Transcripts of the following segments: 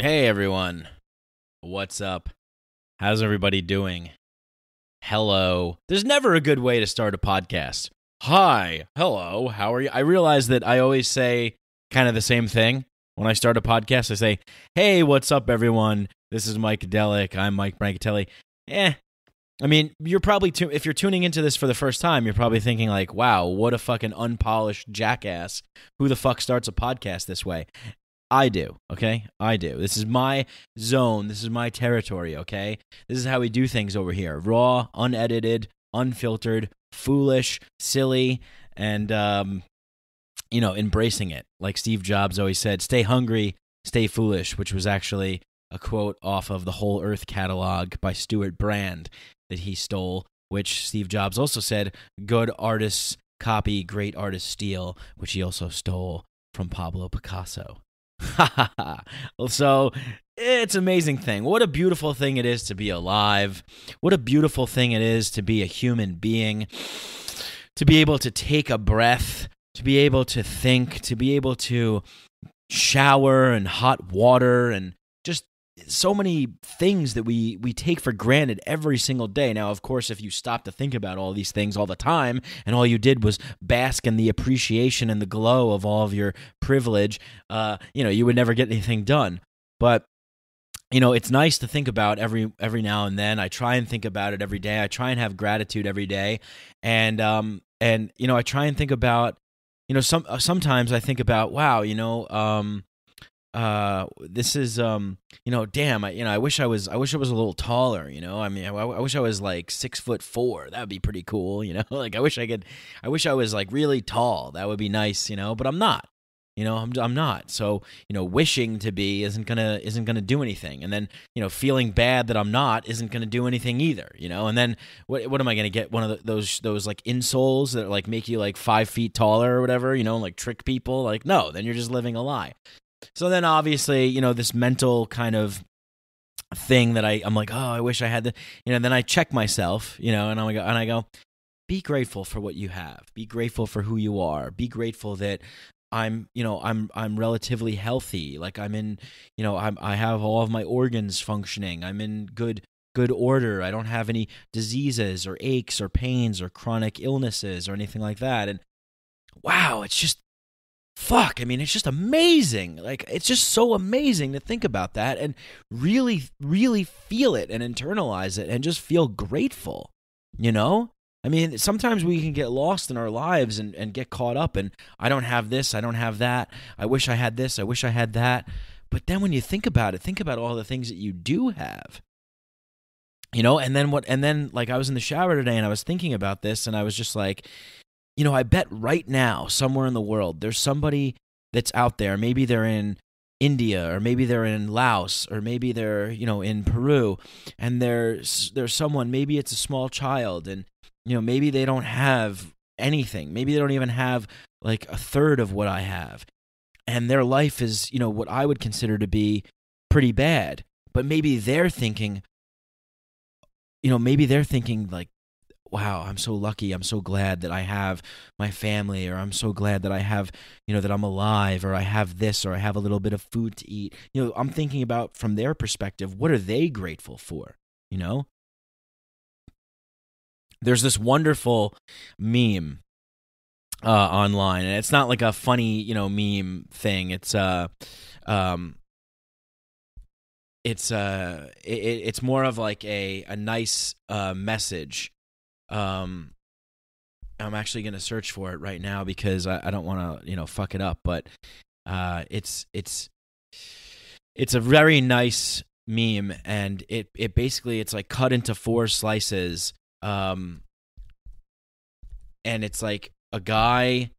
Hey everyone. What's up? How's everybody doing? Hello. There's never a good way to start a podcast. Hi. Hello. How are you? I realize that I always say kind of the same thing when I start a podcast. I say, "Hey, what's up everyone? This is Mikedelic. I'm Mike Brancatelli." Eh. I mean, you're probably tu- if you're tuning into this for the first time, you're probably thinking like, "Wow, what a fucking unpolished jackass. Who the fuck starts a podcast this way?" I do, okay? I do. This is my zone. This is my territory, okay? This is how we do things over here raw, unedited, unfiltered, foolish, silly, and, um, you know, embracing it. Like Steve Jobs always said, stay hungry, stay foolish, which was actually a quote off of the Whole Earth catalog by Stewart Brand that he stole, which Steve Jobs also said, good artists copy, great artists steal, which he also stole from Pablo Picasso. so it's amazing thing. What a beautiful thing it is to be alive. What a beautiful thing it is to be a human being. To be able to take a breath, to be able to think, to be able to shower and hot water and so many things that we we take for granted every single day. Now, of course, if you stop to think about all these things all the time and all you did was bask in the appreciation and the glow of all of your privilege, uh, you know, you would never get anything done. But you know, it's nice to think about every every now and then. I try and think about it every day. I try and have gratitude every day, and um and you know, I try and think about you know some sometimes I think about wow, you know, um uh this is um you know damn i you know i wish i was i wish i was a little taller you know? I mean i, I wish i was like six foot four. That would be pretty cool you know? Like i wish i could i wish i was like really tall. That would be nice you know? But i'm not you know? I'm, I'm not. So you know wishing to be isn't gonna isn't gonna do anything. And then you know feeling bad that i'm not isn't gonna do anything either you know? And then what, what am i gonna get? One of the, those those like insoles that like make you like five feet taller or whatever you know like trick people? Like no then you're just living a lie so then obviously, you know, this mental kind of thing that I I'm like, "Oh, I wish I had the, you know, then I check myself, you know, and I go and I go, be grateful for what you have. Be grateful for who you are. Be grateful that I'm, you know, I'm I'm relatively healthy. Like I'm in, you know, I'm I have all of my organs functioning. I'm in good good order. I don't have any diseases or aches or pains or chronic illnesses or anything like that. And wow, it's just fuck i mean it's just amazing. Like it's just so amazing to think about that and really really feel it and internalize it and just feel grateful you know? I mean sometimes we can get lost in our lives and, and get caught up and i don't have this i don't have that i wish i had this i wish i had that. But then when you think about it think about all the things that you do have. You know and then what and then like i was in the shower today and i was thinking about this and i was just like you know, I bet right now, somewhere in the world, there's somebody that's out there. Maybe they're in India, or maybe they're in Laos, or maybe they're, you know, in Peru, and there's there's someone. Maybe it's a small child, and you know, maybe they don't have anything. Maybe they don't even have like a third of what I have, and their life is, you know, what I would consider to be pretty bad. But maybe they're thinking, you know, maybe they're thinking like, wow, I'm so lucky. I'm so glad that I have my family, or I'm so glad that I have, you know, that I'm alive, or I have this, or I have a little bit of food to eat. You know, I'm thinking about from their perspective, what are they grateful for? You know? There's this wonderful meme uh, online, and it's not like a funny, you know, meme thing. It's uh, um, it's uh, it, it's more of like a a nice uh message um, I'm actually going to search for it right now because I, I don't want to, you know, fuck it up. But uh, it's it's it's a very nice meme, and it it basically it's like cut into four slices, um, and it's like a guy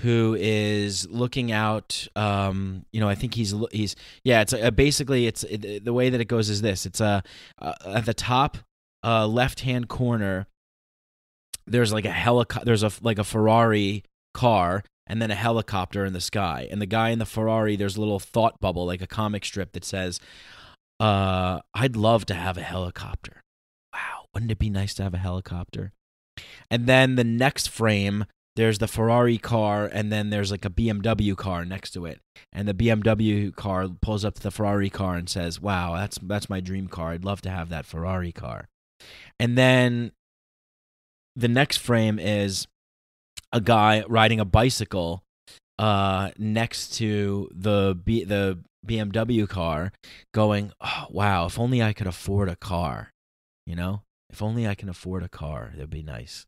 who is looking out um you know i think he's he's yeah it's uh, basically it's it, the way that it goes is this it's a uh, uh, at the top uh left hand corner there's like a helicopter there's a like a ferrari car and then a helicopter in the sky and the guy in the ferrari there's a little thought bubble like a comic strip that says uh i'd love to have a helicopter wow wouldn't it be nice to have a helicopter and then the next frame there's the Ferrari car, and then there's like a BMW car next to it. And the BMW car pulls up to the Ferrari car and says, "Wow, that's that's my dream car. I'd love to have that Ferrari car." And then the next frame is a guy riding a bicycle uh, next to the B- the BMW car, going, oh, "Wow, if only I could afford a car." You know, if only I can afford a car, it'd be nice.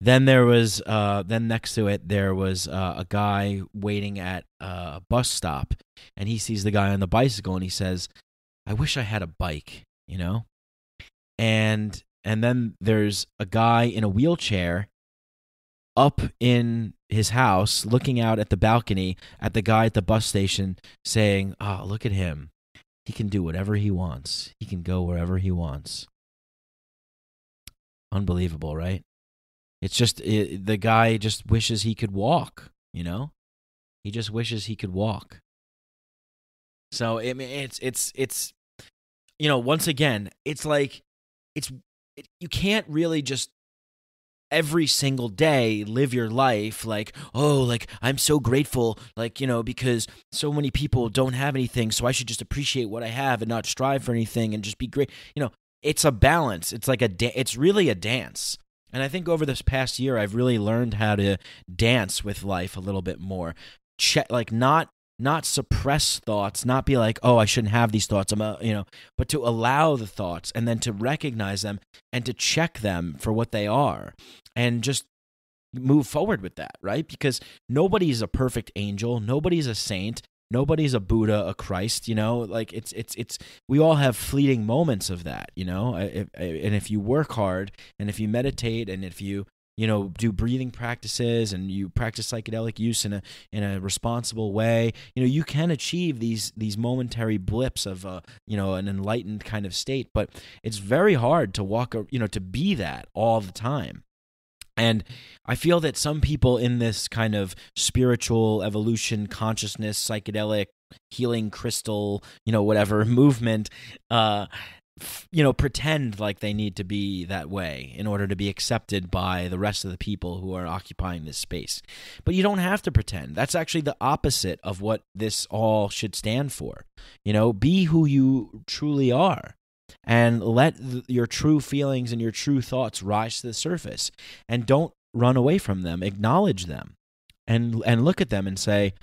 Then there was, uh, then next to it, there was uh, a guy waiting at a bus stop, and he sees the guy on the bicycle, and he says, "I wish I had a bike," you know. And and then there's a guy in a wheelchair up in his house looking out at the balcony at the guy at the bus station saying, "Oh, look at him. He can do whatever he wants. He can go wherever he wants." Unbelievable, right? It's just it, the guy just wishes he could walk, you know? He just wishes he could walk. So it's it's it's you know, once again, it's like it's it, you can't really just every single day live your life like oh like i'm so grateful like you know because so many people don't have anything so i should just appreciate what i have and not strive for anything and just be great you know? It's a balance. It's like a da- it's really a dance. And i think over this past year i've really learned how to dance with life a little bit more. Check like not not suppress thoughts, not be like, oh, I shouldn't have these thoughts. I'm, a, you know, but to allow the thoughts and then to recognize them and to check them for what they are, and just move forward with that, right? Because nobody's a perfect angel, nobody's a saint, nobody's a Buddha, a Christ. You know, like it's it's it's we all have fleeting moments of that. You know, and if you work hard and if you meditate and if you you know do breathing practices and you practice psychedelic use in a in a responsible way. You know you can achieve these these momentary blips of uh, you know an enlightened kind of state but it's very hard to walk you know to be that all the time. And I feel that some people in this kind of spiritual evolution, consciousness, psychedelic, healing crystal, you know, whatever movement, uh, you know pretend like they need to be that way in order to be accepted by the rest of the people who are occupying this space. But you don't have to pretend. That's actually the opposite of what this all should stand for. You know be who you truly are and let th- your true feelings and your true thoughts rise to the surface and don't run away from them. Acknowledge them and and look at them and say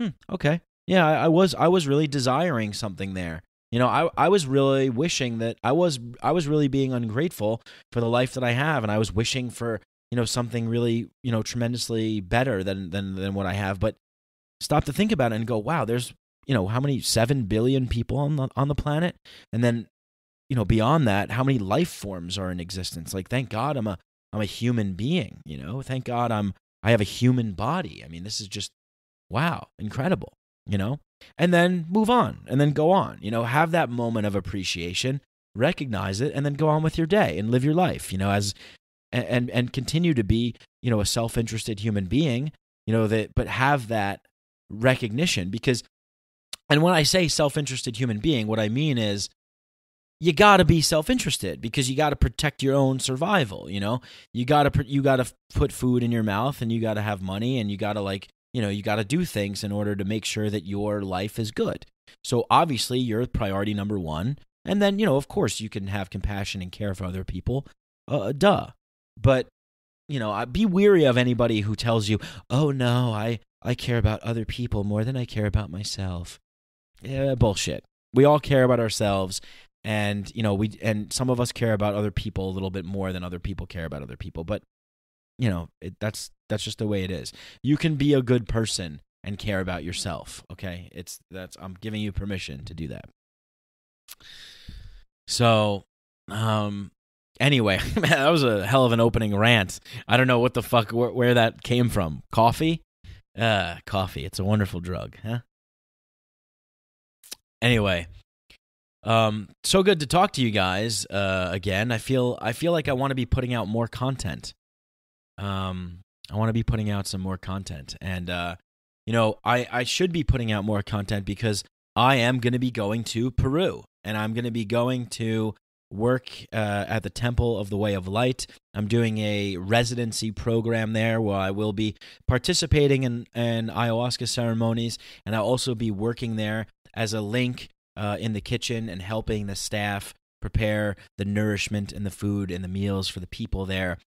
hmm, okay. Yeah I, I was i was really desiring something there you know, I I was really wishing that I was I was really being ungrateful for the life that I have, and I was wishing for you know something really you know tremendously better than than than what I have. But stop to think about it and go, wow, there's you know how many seven billion people on the on the planet, and then you know beyond that, how many life forms are in existence? Like, thank God I'm a I'm a human being. You know, thank God I'm I have a human body. I mean, this is just wow, incredible. You know, and then move on and then go on. You know, have that moment of appreciation, recognize it, and then go on with your day and live your life, you know, as and and continue to be, you know, a self-interested human being, you know, that but have that recognition because and when I say self-interested human being, what I mean is you got to be self-interested because you got to protect your own survival, you know? You got to you got to put food in your mouth and you got to have money and you got to like you know, you got to do things in order to make sure that your life is good. So obviously, you're priority number one. And then, you know, of course, you can have compassion and care for other people. Uh, duh. But, you know, be weary of anybody who tells you, oh, no, I, I care about other people more than I care about myself. Yeah, bullshit. We all care about ourselves. And, you know, we, and some of us care about other people a little bit more than other people care about other people. But you know it, that's that's just the way it is. You can be a good person and care about yourself okay? It's that's i'm giving you permission to do that. So um anyway man, that was a hell of an opening rant. I don't know what the fuck where, where that came from. Coffee? Uh coffee. It's a wonderful drug huh? Anyway um so good to talk to you guys uh again. I feel i feel like i want to be putting out more content um, I want to be putting out some more content, and uh, you know, I I should be putting out more content because I am going to be going to Peru, and I'm going to be going to work uh, at the Temple of the Way of Light. I'm doing a residency program there where I will be participating in, in ayahuasca ceremonies, and I'll also be working there as a link uh, in the kitchen and helping the staff prepare the nourishment and the food and the meals for the people there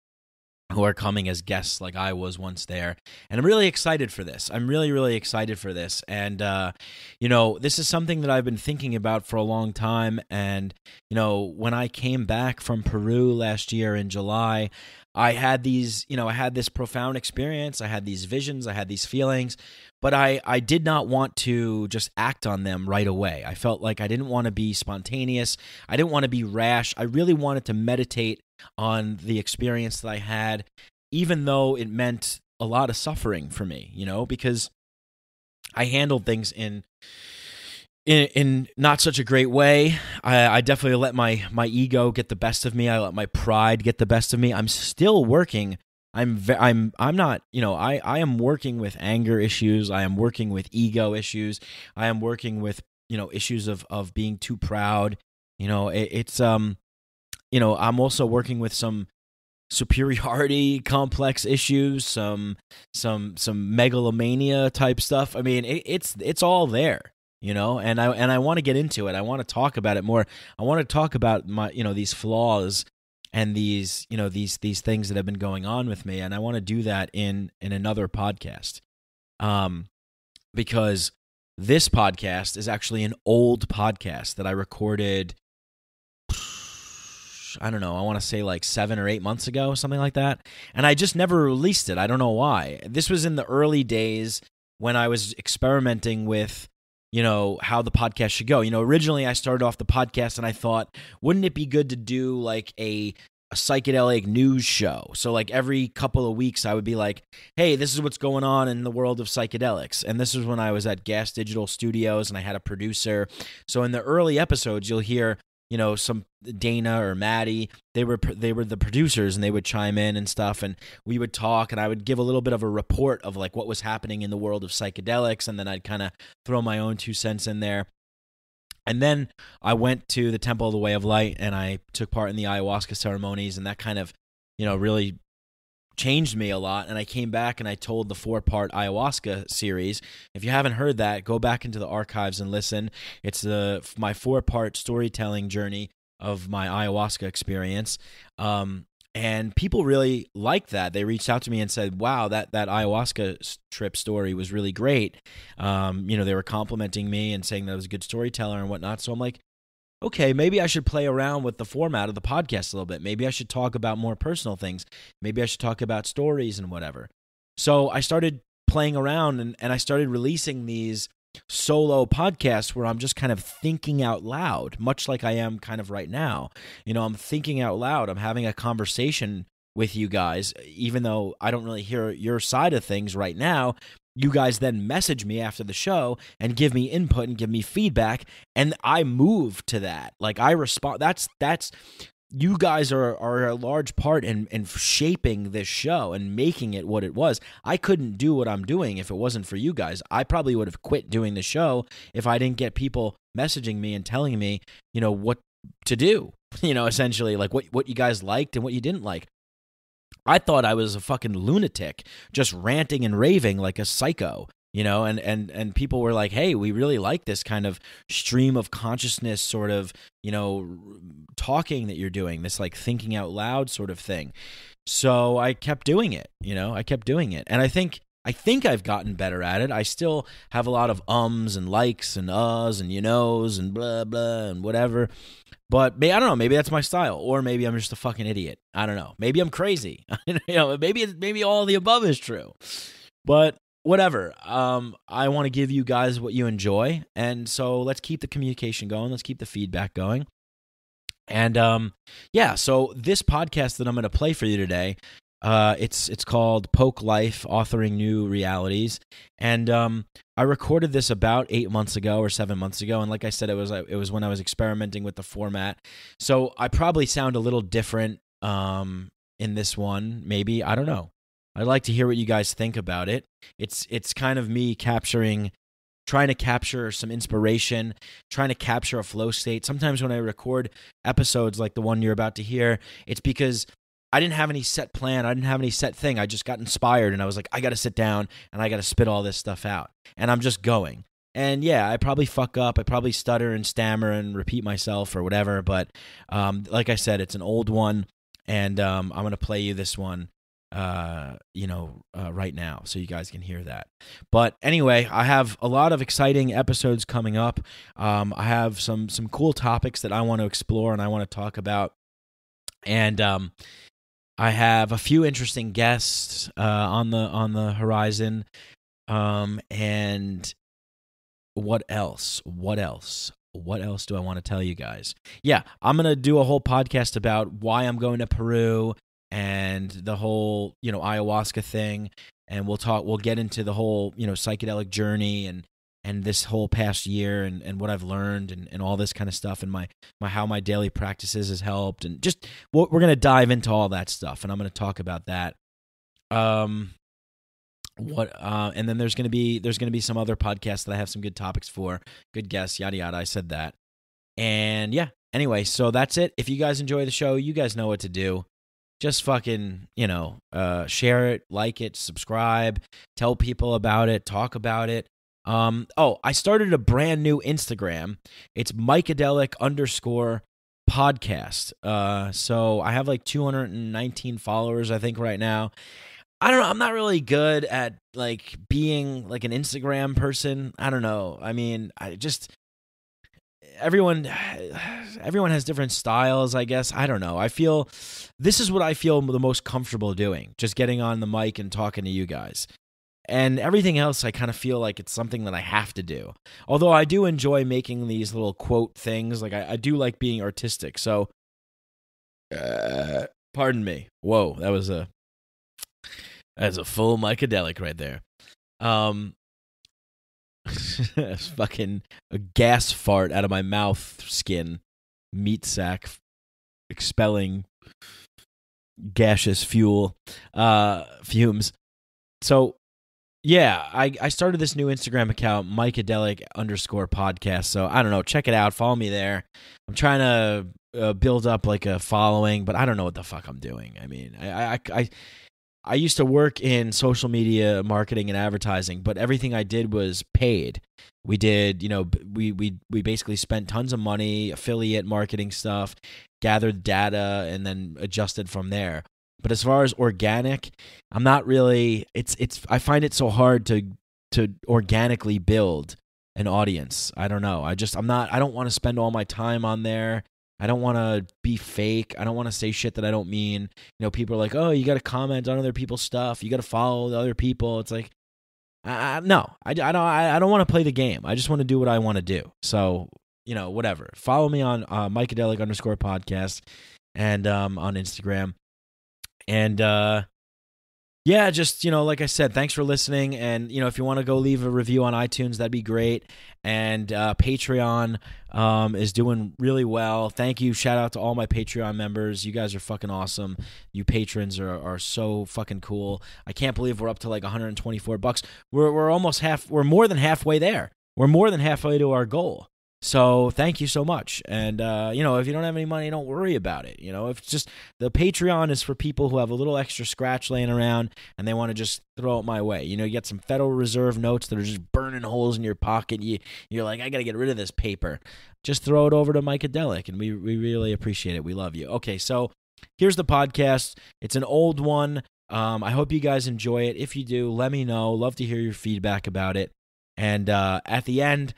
who are coming as guests like I was once there. And I'm really excited for this. I'm really, really excited for this. And, uh, you know, this is something that I've been thinking about for a long time. And, you know, when I came back from Peru last year in July, I had these, you know, I had this profound experience. I had these visions, I had these feelings, but I, I did not want to just act on them right away. I felt like I didn't want to be spontaneous. I didn't want to be rash. I really wanted to meditate on the experience that I had, even though it meant a lot of suffering for me, you know, because I handled things in in, in not such a great way. I, I definitely let my my ego get the best of me. I let my pride get the best of me. I'm still working. I'm ve- I'm I'm not you know I I am working with anger issues. I am working with ego issues. I am working with you know issues of of being too proud. You know it, it's um you know, I'm also working with some superiority complex issues, some some some megalomania type stuff. I mean, it, it's it's all there, you know, and I and I want to get into it. I want to talk about it more. I want to talk about my you know these flaws and these you know these these things that have been going on with me, and I want to do that in in another podcast, um, because this podcast is actually an old podcast that I recorded I don't know, I want to say like seven or eight months ago, something like that. And I just never released it. I don't know why. This was in the early days when I was experimenting with, you know, how the podcast should go. You know, originally I started off the podcast and I thought, wouldn't it be good to do like a a psychedelic news show. So like every couple of weeks I would be like, "Hey, this is what's going on in the world of psychedelics." And this was when I was at Gas Digital Studios and I had a producer. So in the early episodes you'll hear you know some Dana or Maddie they were they were the producers and they would chime in and stuff. And we would talk and I would give a little bit of a report of like what was happening in the world of psychedelics. And then I'd kind of throw my own two cents in there. And then I went to the Temple of the Way of Light and I took part in the ayahuasca ceremonies and that kind of you know really changed me a lot and i came back and i told the four part ayahuasca series. If you haven't heard that go back into the archives and listen. It's the my four part storytelling journey of my ayahuasca experience. Um, and people really liked that. They reached out to me and said wow that that ayahuasca trip story was really great. Um, you know they were complimenting me and saying that I was a good storyteller and whatnot. So i'm like okay, maybe I should play around with the format of the podcast a little bit. Maybe I should talk about more personal things. Maybe I should talk about stories and whatever. So I started playing around and, and I started releasing these solo podcasts where I'm just kind of thinking out loud, much like I am kind of right now. You know, I'm thinking out loud, I'm having a conversation with you guys, even though I don't really hear your side of things right now you guys then message me after the show and give me input and give me feedback and i move to that. Like i respond that's that's you guys are are a large part in in shaping this show and making it what it was. I couldn't do what i'm doing if it wasn't for you guys. I probably would have quit doing the show if i didn't get people messaging me and telling me you know what to do you know essentially like what what you guys liked and what you didn't like I thought I was a fucking lunatic, just ranting and raving like a psycho, you know. And and and people were like, "Hey, we really like this kind of stream of consciousness, sort of, you know, talking that you're doing, this like thinking out loud sort of thing." So I kept doing it, you know. I kept doing it, and I think I think I've gotten better at it. I still have a lot of ums and likes and uhs and you knows and blah blah and whatever. But I don't know. Maybe that's my style, or maybe I'm just a fucking idiot. I don't know. Maybe I'm crazy. you know, maybe maybe all the above is true. But whatever. Um, I want to give you guys what you enjoy, and so let's keep the communication going. Let's keep the feedback going. And um, yeah, so this podcast that I'm going to play for you today uh, it's it's called Poke Life: Authoring New Realities, and um, I recorded this about eight months ago or seven months ago. And like I said, it was it was when I was experimenting with the format, so I probably sound a little different um, in this one. Maybe I don't know. I'd like to hear what you guys think about it. It's it's kind of me capturing trying to capture some inspiration, trying to capture a flow state. Sometimes when I record episodes like the one you're about to hear, it's because I didn't have any set plan. I didn't have any set thing. I just got inspired and I was like, I got to sit down and I got to spit all this stuff out. And I'm just going. And yeah, I probably fuck up. I probably stutter and stammer and repeat myself or whatever. But um, like I said, it's an old one. And um, I'm going to play you this one uh, you know, uh, right now, so you guys can hear that. But anyway, I have a lot of exciting episodes coming up. Um, I have some some cool topics that I want to explore and I want to talk about, and um, I have a few interesting guests uh, on the on the horizon. Um, and what else? What else? What else do I want to tell you guys? Yeah, I'm to do a whole podcast about why I'm going to Peru and the whole you know ayahuasca thing and we'll talk we'll get into the whole you know psychedelic journey and and this whole past year and, and what I've learned and, and all this kind of stuff and my, my how my daily practices has helped and just we're going to dive into all that stuff and I'm to talk about that. Um, what uh, and then there's to be there's to be some other podcasts that I have some good topics for, good guests, yada yada. I said that, and yeah. Anyway, so that's it. If you guys enjoy the show, you guys know what to do just fucking, you know, uh, share it, like it, subscribe, tell people about it, talk about it. Um, oh, I started a brand new Instagram. It's Micadelic underscore podcast. Uh, so I have like 219 followers, I think, right now. I don't know. I'm not really good at like being like an Instagram person. I don't know. I mean, I just everyone everyone has different styles i guess i don't know i feel this is what i feel the most comfortable doing just getting on the mic and talking to you guys and everything else i kind of feel like it's something that i have to do. Although i do enjoy making these little quote things like i, I do like being artistic so uh, pardon me. Whoa that was a that's a full mycadelic right there. Um fucking a gas fart out of my mouth skin, meat sack expelling gaseous fuel uh fumes. So yeah, I, I started this new Instagram account, Micadelic underscore podcast. So I don't know, check it out. Follow me there. I'm trying to uh, build up like a following, but I don't know what the fuck I'm doing. I mean, I, I, I I used to work in social media marketing and advertising, but everything I did was paid. We did, you know, we we we basically spent tons of money, affiliate marketing stuff, gathered data and then adjusted from there. But as far as organic, I'm not really it's it's I find it so hard to to organically build an audience. I don't know. I just I'm not I don't want to spend all my time on there. I don't want to be fake. I don't want to say shit that I don't mean. You know, people are like, "Oh, you got to comment on other people's stuff. You got to follow the other people." It's like, I, I, no, I, I don't. I, I don't want to play the game. I just want to do what I want to do. So, you know, whatever. Follow me on uh, Micadelic underscore podcast and um, on Instagram. And uh, yeah, just, you know, like I said, thanks for listening. And, you know, if you want to go leave a review on iTunes, that'd be great. And uh, Patreon um, is doing really well. Thank you. Shout out to all my Patreon members. You guys are fucking awesome. You patrons are, are so fucking cool. I can't believe we're up to like 124 bucks. We're, we're almost half, we're more than halfway there. We're more than halfway to our goal. So thank you so much. And uh, you know, if you don't have any money, don't worry about it. You know, if just the Patreon is for people who have a little extra scratch laying around and they want to just throw it my way. You know, you get some Federal Reserve notes that are just burning holes in your pocket. You you're like, I gotta get rid of this paper. Just throw it over to Micadelic, and we we really appreciate it. We love you. Okay, so here's the podcast. It's an old one. Um, I hope you guys enjoy it. If you do, let me know. Love to hear your feedback about it. And uh, at the end,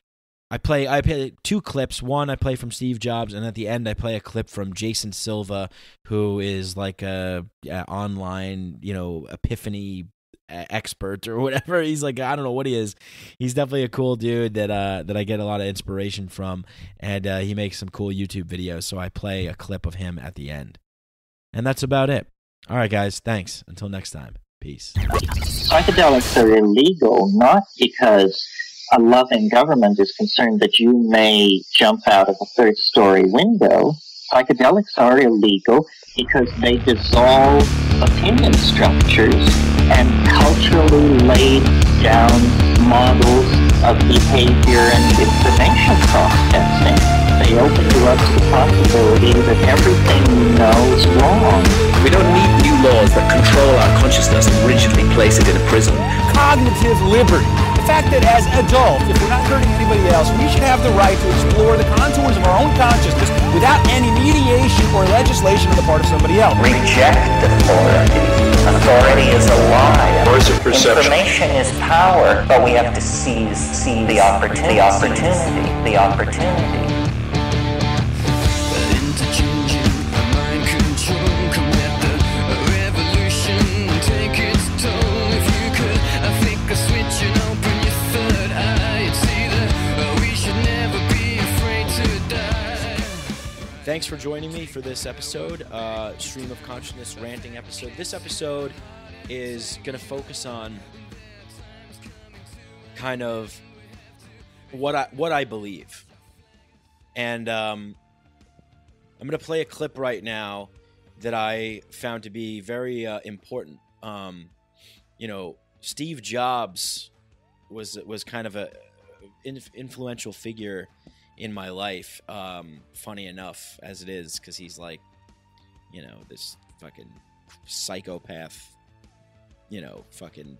I play I play two clips. One I play from Steve Jobs, and at the end I play a clip from Jason Silva, who is like a, a online you know epiphany expert or whatever. He's like I don't know what he is. He's definitely a cool dude that uh that I get a lot of inspiration from, and uh, he makes some cool YouTube videos. So I play a clip of him at the end, and that's about it. All right, guys. Thanks. Until next time. Peace. Psychedelics are illegal not because a loving government is concerned that you may jump out of a third story window, psychedelics are illegal because they dissolve opinion structures and culturally laid down models of behavior and information processing. They open to us the possibility that everything we know is wrong. We don't need new laws that control our consciousness and rigidly place it in a prison. Cognitive liberty. The fact that as adults, if we're not hurting anybody else, we should have the right to explore the contours of our own consciousness without any mediation or legislation on the part of somebody else. Reject authority. Authority is a lie. Voice of perception. Information is power, but we have to seize, seize the opportunity. The opportunity. The opportunity. Thanks for joining me for this episode, uh, Stream of Consciousness ranting episode. This episode is going to focus on kind of what I what I believe, and um, I'm going to play a clip right now that I found to be very uh, important. Um, you know, Steve Jobs was was kind of a influential figure in my life. Um, funny enough, as it is, because he's like, you know, this fucking psychopath, you know, fucking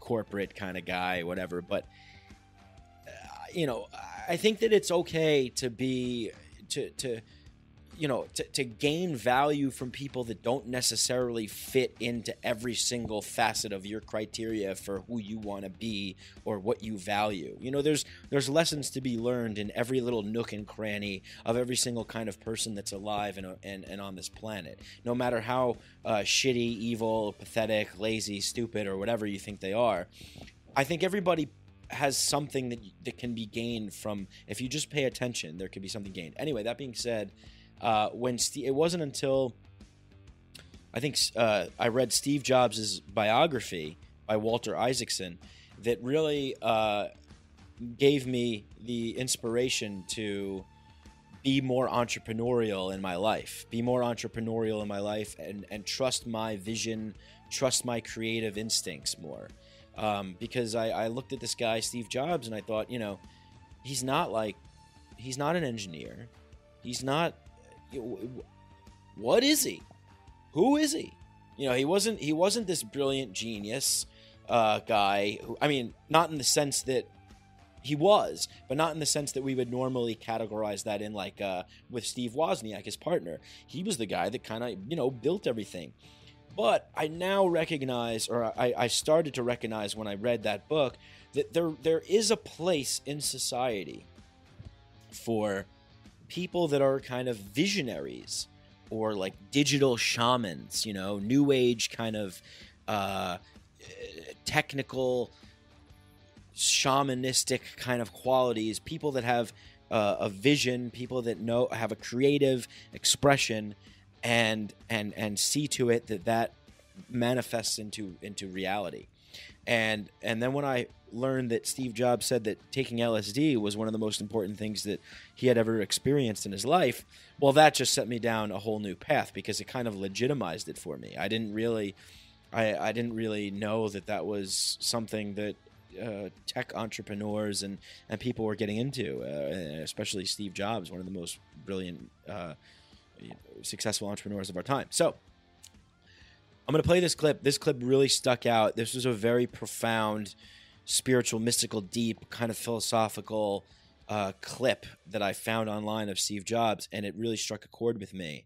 corporate kind of guy, whatever. But uh, you know, I think that it's okay to be to to you know to, to gain value from people that don't necessarily fit into every single facet of your criteria for who you want to be or what you value. You know there's there's lessons to be learned in every little nook and cranny of every single kind of person that's alive and, and, and on this planet. No matter how uh, shitty evil pathetic lazy stupid or whatever you think they are i think everybody has something that that can be gained from if you just pay attention there could be something gained. Anyway that being said uh, when it wasn't until I think uh, I read Steve Jobs' biography by Walter Isaacson that really uh, gave me the inspiration to be more entrepreneurial in my life, be more entrepreneurial in my life, and and trust my vision, trust my creative instincts more. Um, because I, I looked at this guy, Steve Jobs, and I thought, you know, he's not like, he's not an engineer, he's not what is he? Who is he? You know, he wasn't he wasn't this brilliant genius uh, guy. Who, I mean, not in the sense that he was, but not in the sense that we would normally categorize that in, like uh, with Steve Wozniak, his partner. He was the guy that kind of you know built everything. But I now recognize, or I, I started to recognize when I read that book, that there there is a place in society for people that are kind of visionaries or like digital shamans, you know, new age kind of uh, technical shamanistic kind of qualities, people that have uh, a vision, people that know have a creative expression and and and see to it that that manifests into into reality. And and then when I learned that Steve Jobs said that taking LSD was one of the most important things that he had ever experienced in his life, well, that just set me down a whole new path because it kind of legitimized it for me. I didn't really, I, I didn't really know that that was something that uh, tech entrepreneurs and, and people were getting into, uh, especially Steve Jobs, one of the most brilliant, uh, successful entrepreneurs of our time. So, I'm going to play this clip. This clip really stuck out. This was a very profound spiritual, mystical, deep, kind of philosophical uh, clip that I found online of Steve Jobs, and it really struck a chord with me.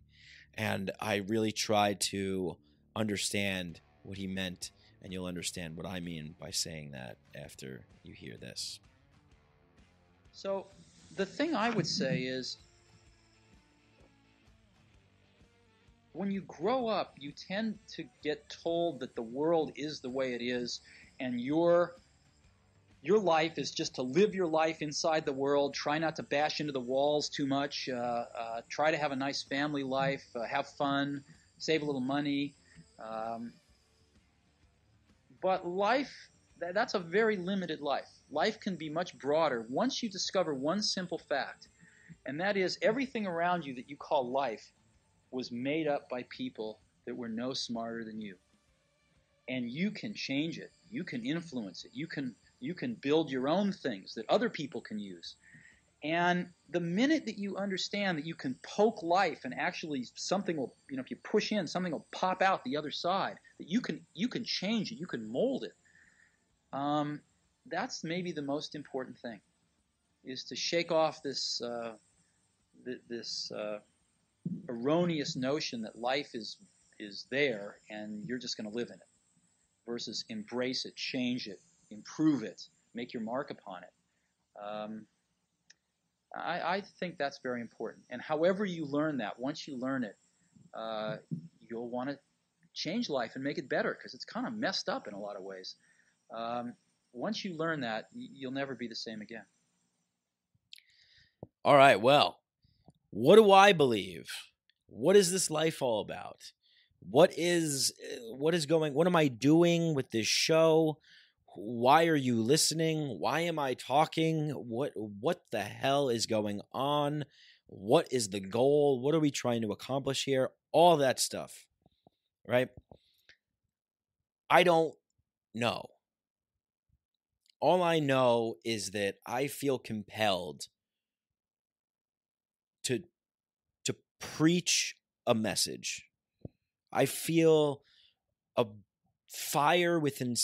And I really tried to understand what he meant, and you'll understand what I mean by saying that after you hear this. So, the thing I would say is when you grow up, you tend to get told that the world is the way it is, and you're your life is just to live your life inside the world. Try not to bash into the walls too much. Uh, uh, try to have a nice family life. Uh, have fun. Save a little money. Um, but life, that, that's a very limited life. Life can be much broader once you discover one simple fact, and that is everything around you that you call life was made up by people that were no smarter than you. And you can change it. You can influence it. You can You can build your own things that other people can use. And the minute that you understand that you can poke life and actually something will, you know, if you push in, something will pop out the other side. That you can you can change it, you can mold it. Um, that's maybe the most important thing, is to shake off this uh, th- this uh, erroneous notion that life is is there and you're just going to live in it, versus embrace it, change it, improve it, make your mark upon it. Um, I, I, think that's very important. And however you learn that, once you learn it, uh, you'll want to change life and make it better because it's kind of messed up in a lot of ways. Um, once you learn that, you'll never be the same again. All right. Well, what do I believe? What is this life all about? What is uh, what is going? What am I doing with this show? why are you listening? Why am I talking? What what the hell is going on? What is the goal? What are we trying to accomplish here? All that stuff. Right? I don't know. All I know is that I feel compelled to to preach a message. I feel a fire within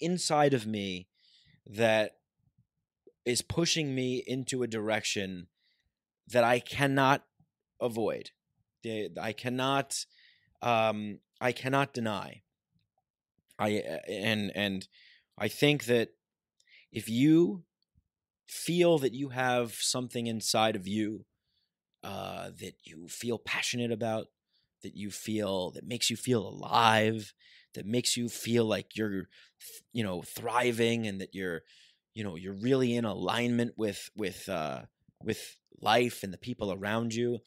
inside of me that is pushing me into a direction that I cannot avoid. I cannot um I cannot deny. I and and I think that if you feel that you have something inside of you uh, that you feel passionate about, that you feel that makes you feel alive, that makes you feel like you're you know thriving and that you're you know you're really in alignment with with uh with life and the people around you.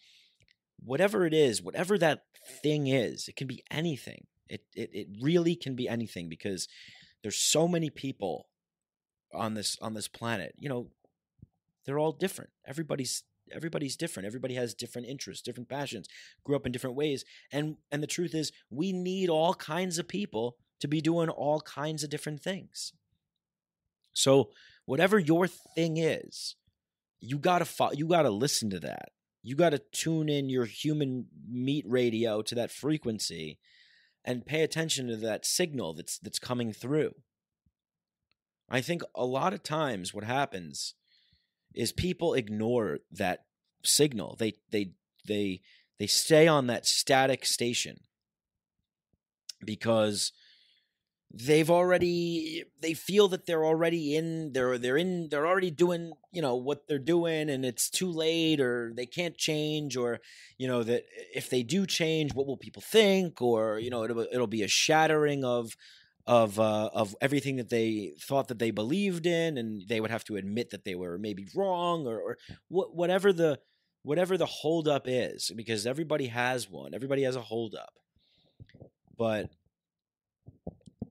Whatever it is whatever that thing is it can be anything. It it, it really can be anything because there's so many people on this on this planet. You know they're all different. Everybody's everybody's different. Everybody has different interests different passions grew up in different ways. And and the truth is we need all kinds of people to be doing all kinds of different things. So whatever your thing is you got to fo- you got to listen to that. You got to tune in your human meat radio to that frequency and pay attention to that signal that's that's coming through. I think a lot of times what happens is people ignore that signal. They they they they stay on that static station because they've already they feel that they're already in they're they're in they're already doing you know what they're doing and it's too late or they can't change or you know that if they do change what will people think or you know it'll it'll be a shattering of of uh, of everything that they thought that they believed in, and they would have to admit that they were maybe wrong or, or wh- whatever the whatever the holdup is, because everybody has one. Everybody has a holdup. But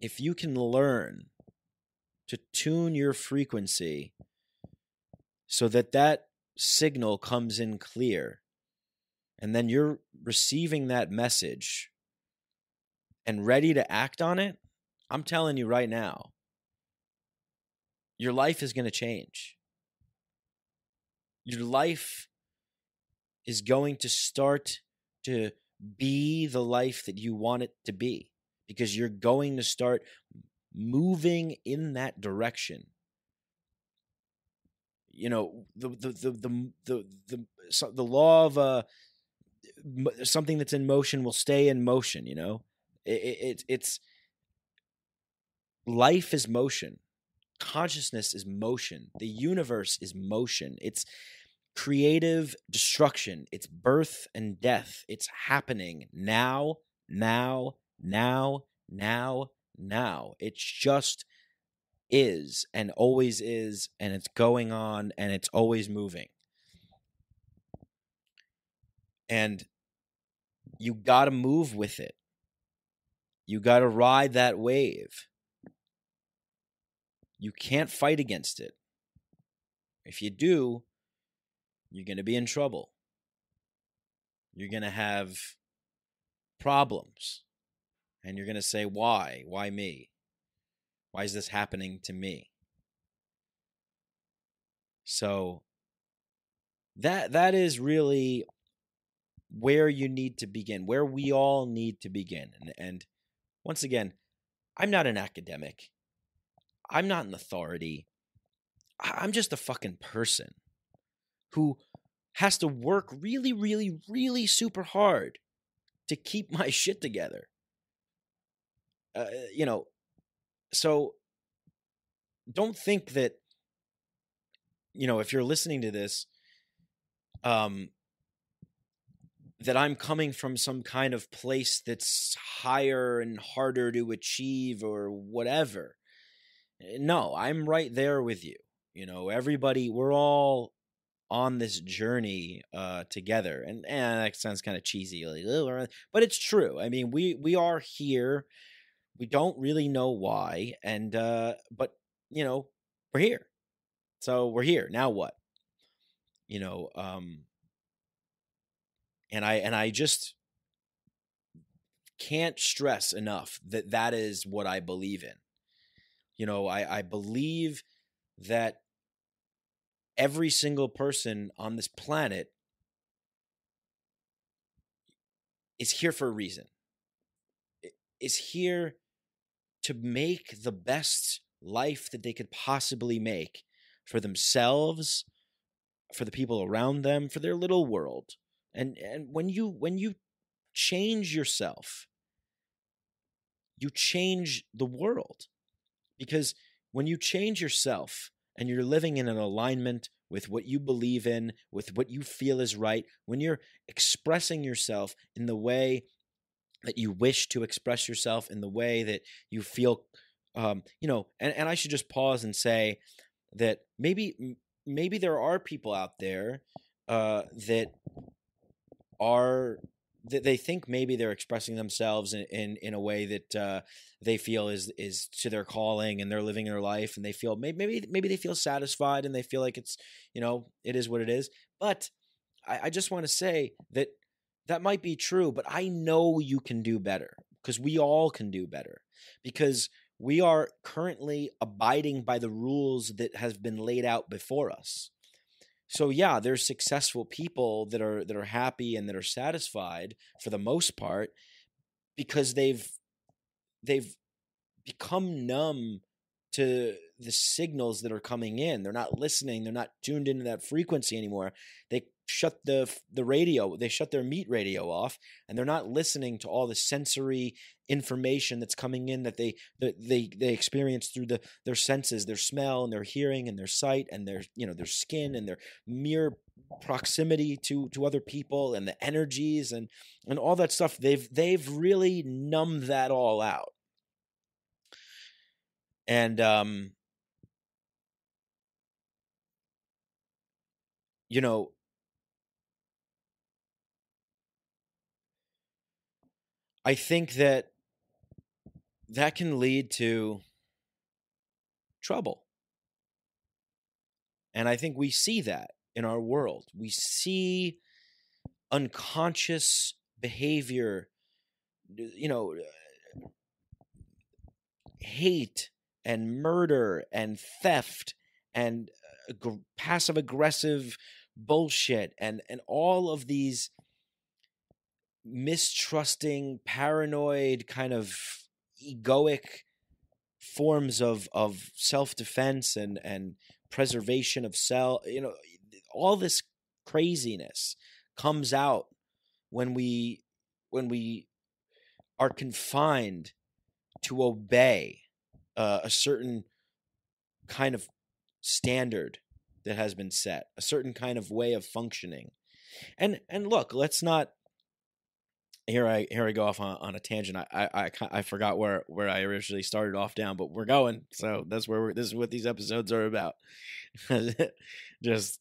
if you can learn to tune your frequency so that that signal comes in clear, and then you're receiving that message and ready to act on it, I'm telling you right now, your life is going to change. Your life is going to start to be the life that you want it to be because you're going to start moving in that direction. You know the the the the the the, the law of uh something that's in motion will stay in motion you know? It, it it's life is motion consciousness is motion the universe is motion. It's creative destruction. It's birth and death. It's happening now now now now now. It's just is and always is and it's going on and it's always moving. And you got to move with it. You got to ride that wave you can't fight against it. If you do, you're going to be in trouble. You're going to have problems. And you're going to say, why? Why me? Why is this happening to me? So that that is really where you need to begin, where we all need to begin. And, and once again, I'm not an academic. I'm not an authority. I'm just a fucking person who has to work really, really, really super hard to keep my shit together. Uh, you know, so don't think that, you know, if you're listening to this, um, that I'm coming from some kind of place that's higher and harder to achieve or whatever. Eh, No, I'm right there with you. You know, everybody, we're all on this journey uh together and and that sounds kind of cheesy like but it's true i mean we we are here we don't really know why and uh but you know we're here so we're here now what you know um and i and i just can't stress enough that that is what i believe in you know i i believe that every single person on this planet is here for a reason. Is here to make the best life that they could possibly make for themselves for the people around them for their little world. And and when you when you change yourself you change the world because when you change yourself and you're living in an alignment with what you believe in with what you feel is right when you're expressing yourself in the way that you wish to express yourself in the way that you feel um, you know and, and i should just pause and say that maybe maybe there are people out there uh, that are they think maybe they're expressing themselves in in, in a way that uh, they feel is is to their calling and they're living their life and they feel maybe maybe maybe they feel satisfied and they feel like it's you know it is what it is. But I, I just want to say that that might be true but I know you can do better because we all can do better because we are currently abiding by the rules that have been laid out before us so yeah there's successful people that are that are happy and that are satisfied for the most part because they've they've become numb to the signals that are coming in. They're not listening. They're not tuned into that frequency anymore. They shut the the radio they shut their meat radio off and they're not listening to all the sensory information that's coming in that they that they they experience through the their senses their smell and their hearing and their sight and their you know their skin and their mere proximity to to other people and the energies and and all that stuff. They've they've really numbed that all out. And um you know i think that that can lead to trouble. And i think we see that in our world. We see unconscious behavior you know hate and murder and theft and uh, passive aggressive bullshit and and all of these mistrusting paranoid kind of egoic forms of of self-defense and and preservation of self you know all this craziness comes out when we when we are confined to obey uh, a certain kind of standard that has been set, a certain kind of way of functioning. And and look, let's not here I here I go off on, on a tangent. I, I I I forgot where where I originally started off down, but we're going. So that's where we're, this is what these episodes are about. Just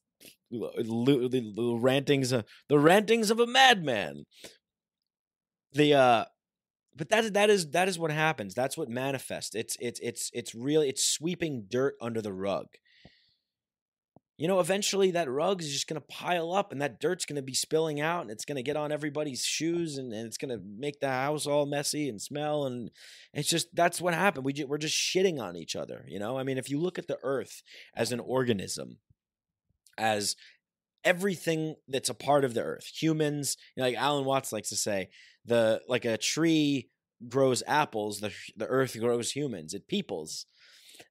the, rantings of the rantings of a madman. The uh but that that is that is what happens. That's what manifests. It's it's it's it's really it's sweeping dirt under the rug. You know, eventually that rug is just going to pile up and that dirt's going to be spilling out and it's going to get on everybody's shoes and, and it's going to make the house all messy and smell. And it's just, that's what happened. We ju- we're just shitting on each other. You know, I mean, if you look at the earth as an organism, as everything that's a part of the earth. Humans, you know, like Alan Watts likes to say, the like a tree grows apples, the the earth grows humans. It peoples.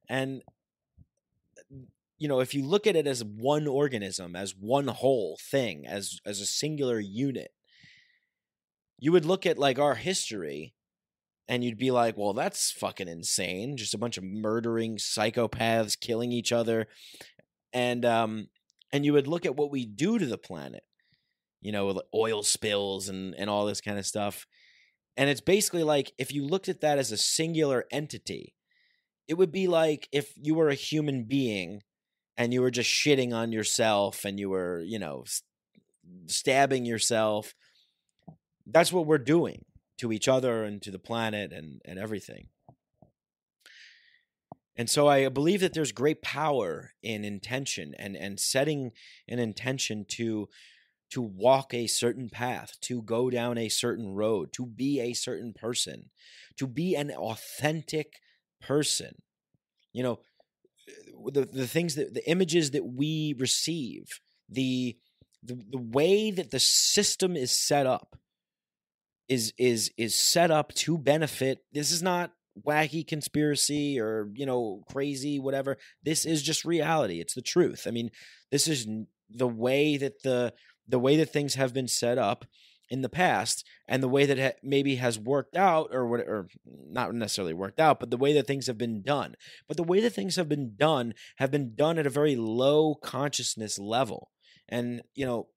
And you know, if you look at it as one organism, as one whole thing, as as a singular unit, you would look at like our history and you'd be like, well, that's fucking insane. Just a bunch of murdering psychopaths killing each other. And um and you would look at what we do to the planet, you know, oil spills and and all this kind of stuff. And it's basically like if you looked at that as a singular entity, it would be like if you were a human being and you were just shitting on yourself and you were, you know, stabbing yourself. That's what we're doing to each other and to the planet and, and everything. And so I believe that there's great power in intention and, and setting an intention to to walk a certain path, to go down a certain road, to be a certain person, to be an authentic person. You know, the the things that the images that we receive, the the, the way that the system is set up is is is set up to benefit. This is not wacky conspiracy or you know crazy whatever. This is just reality. It's the truth. I mean, this is the way that the the way that things have been set up in the past and the way that maybe has worked out or what or not necessarily worked out but the way that things have been done. But the way that things have been done have been done at a very low consciousness level. And you know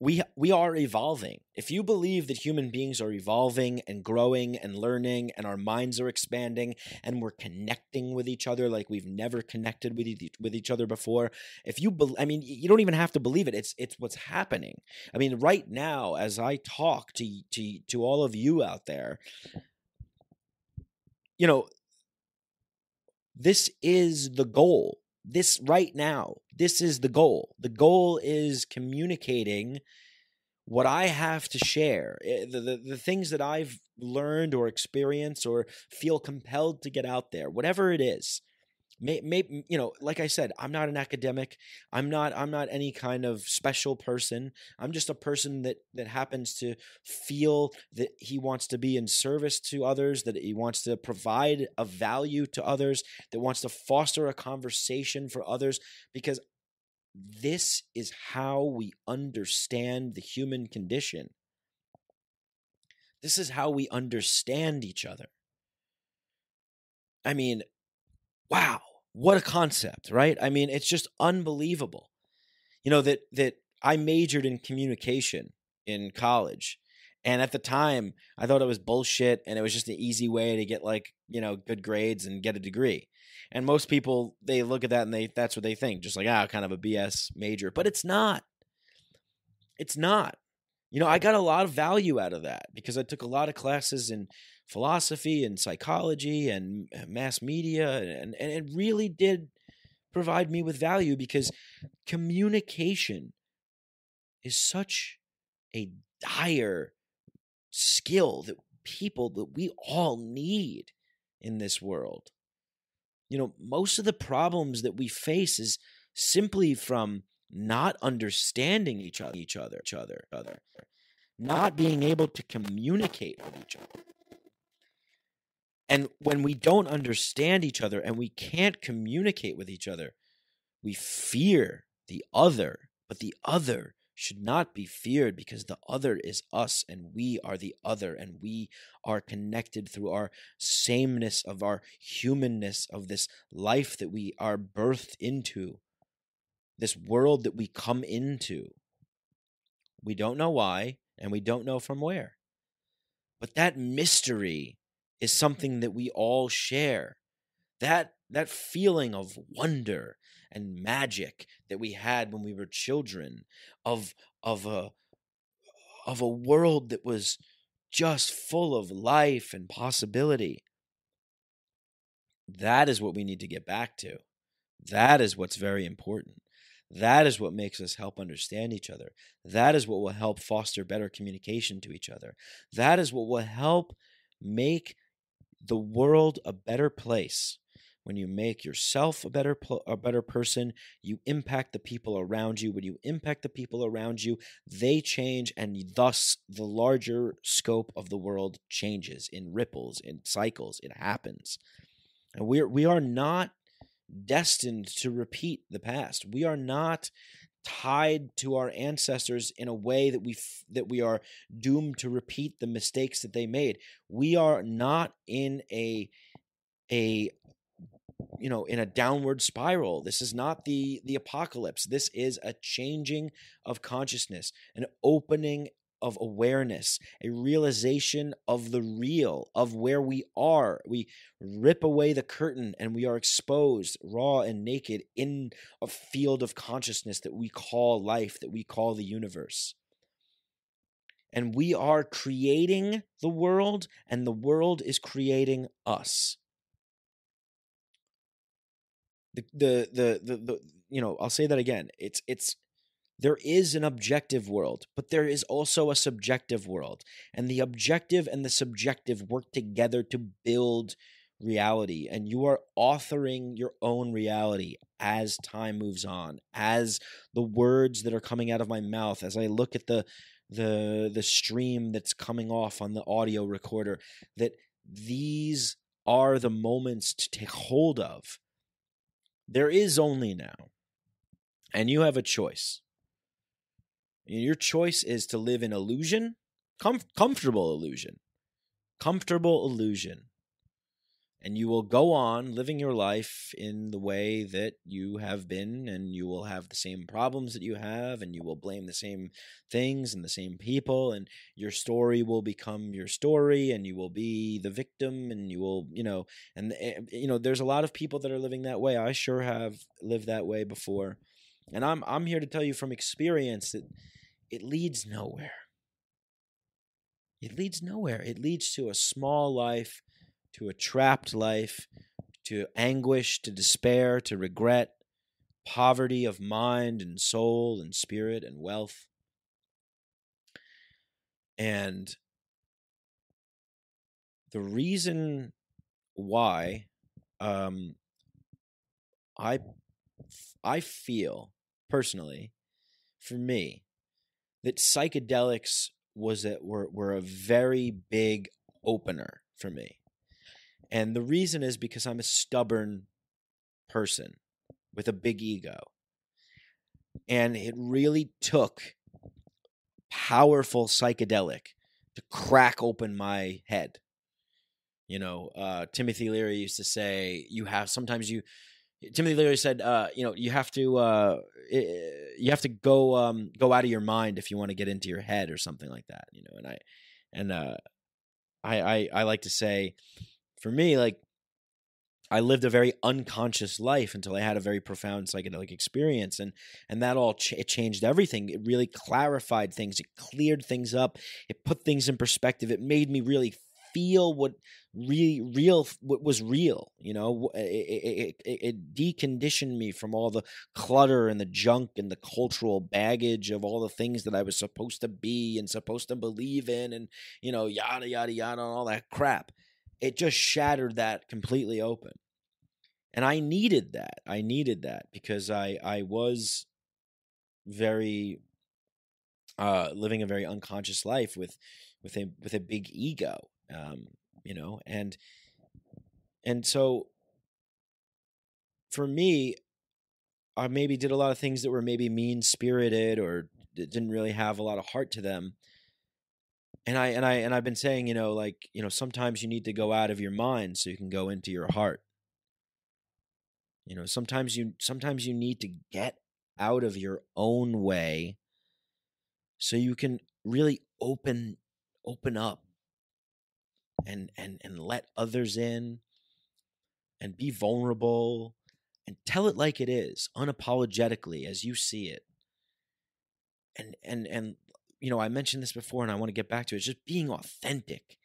we we are evolving. If you believe that human beings are evolving and growing and learning and our minds are expanding and we're connecting with each other like we've never connected with each, with each other before, if you be, I mean you don't even have to believe it. It's it's what's happening. I mean right now as I talk to to to all of you out there, you know this is the goal this right now this is the goal. The goal is communicating what i have to share. Eh, the, the, the things that i've learned or experienced or feel compelled to get out there whatever it is may, may, you know like i said i'm not an academic. I'm not i'm not any kind of special person. I'm just a person that that happens to feel that he wants to be in service to others that he wants to provide a value to others that wants to foster a conversation for others because this is how we understand the human condition. This is how we understand each other. I mean wow what a concept, right? I mean, it's just unbelievable. You know that that I majored in communication in college. And at the time, I thought it was bullshit and it was just an easy way to get like, you know, good grades and get a degree. And most people they look at that and they that's what they think, just like, ah, kind of a BS major. But it's not. It's not. You know, I got a lot of value out of that because I took a lot of classes in philosophy and psychology and uh, mass media and, and it really did provide me with value because communication is such a dire skill that people that we all need in this world. You know most of the problems that we face is simply from not understanding each other each other each other other not being able to communicate with each other and when we don't understand each other and we can't communicate with each other, we fear the other, but the other should not be feared because the other is us and we are the other and we are connected through our sameness of our humanness of this life that we are birthed into, this world that we come into. We don't know why and we don't know from where. But that mystery is something that we all share. That that feeling of wonder and magic that we had when we were children of of a of a world that was just full of life and possibility. That is what we need to get back to. That is what's very important. That is what makes us help understand each other. That is what will help foster better communication to each other. That is what will help make the world a better place when you make yourself a better pl- a better person, you impact the people around you. When you impact the people around you, they change and thus the larger scope of the world changes in ripples, in cycles. It happens. And we're we are not destined to repeat the past. We are not tied to our ancestors in a way that we f- that we are doomed to repeat the mistakes that they made. We are not in a a you know in a downward spiral this is not the the apocalypse this is a changing of consciousness an opening of awareness a realization of the real of where we are. We rip away the curtain and we are exposed raw and naked in a field of consciousness that we call life that we call the universe. And we are creating the world and the world is creating us. The the the the, the you know i'll say that again. It's it's there is an objective world but there is also a subjective world and the objective and the subjective work together to build reality and you are authoring your own reality as time moves on as the words that are coming out of my mouth as i look at the the the stream that's coming off on the audio recorder that these are the moments to take hold of there is only now. And you have a choice. Your choice is to live in illusion, com- comfortable illusion, comfortable illusion. And you will go on living your life in the way that you have been, and you will have the same problems that you have, and you will blame the same things and the same people, and your story will become your story, and you will be the victim, and you will, you know, and, eh, you know, there's a lot of people that are living that way. I sure have lived that way before. And I'm, I'm here to tell you from experience that it leads nowhere. It leads nowhere. It leads to a small life to a trapped life, to anguish, to despair, to regret, poverty of mind and soul and spirit and wealth. And the reason why um, I I feel personally, for me, that psychedelics was a, were were a very big opener for me. And the reason is because I'm a stubborn person with a big ego. And it really took powerful psychedelic to crack open my head. You know, uh, Timothy Leary used to say, you have sometimes you, Timothy Leary said, uh, you know, you have to, uh, you have to go, um, go out of your mind if you want to get into your head or something like that, you know, and I, and, uh, I, I, I like to say, for me, like I lived a very unconscious life until I had a very profound psychedelic experience, and and that all ch- it changed everything. It really clarified things. It cleared things up. It put things in perspective. It made me really feel what really real what was real you know it, it, it, it, deconditioned me from all the clutter and the junk and the cultural baggage of all the things that i was supposed to be and supposed to believe in and you know yada yada yada and all that crap. It just shattered that completely open. And i needed that i needed that because i i was very uh living a very unconscious life with with a with a big ego um you know and and so for me i maybe did a lot of things that were maybe mean spirited or didn't really have a lot of heart to them and I and I and I've been saying, you know, like, you know, sometimes you need to go out of your mind so you can go into your heart. You know, sometimes you sometimes you need to get out of your own way so you can really open open up and and and let others in and be vulnerable and tell it like it is unapologetically as you see it and and and you know, I mentioned this before and I want to get back to it. It's just being authentic.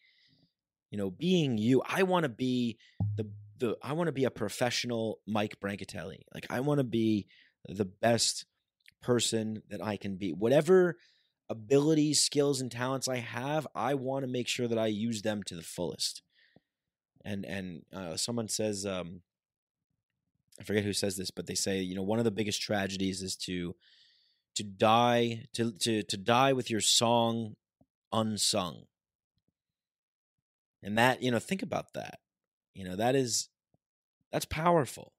You know, being you. I want to be the the I want to be a professional Mike Brancatelli. Like I want to be the best person that I can be. Whatever abilities, skills and talents I have, I want to make sure that I use them to the fullest. And and uh, someone says um I forget who says this, but they say, you know, one of the biggest tragedies is to to die to to to die with your song unsung. And that, you know, think about that. You know, that is that's powerful.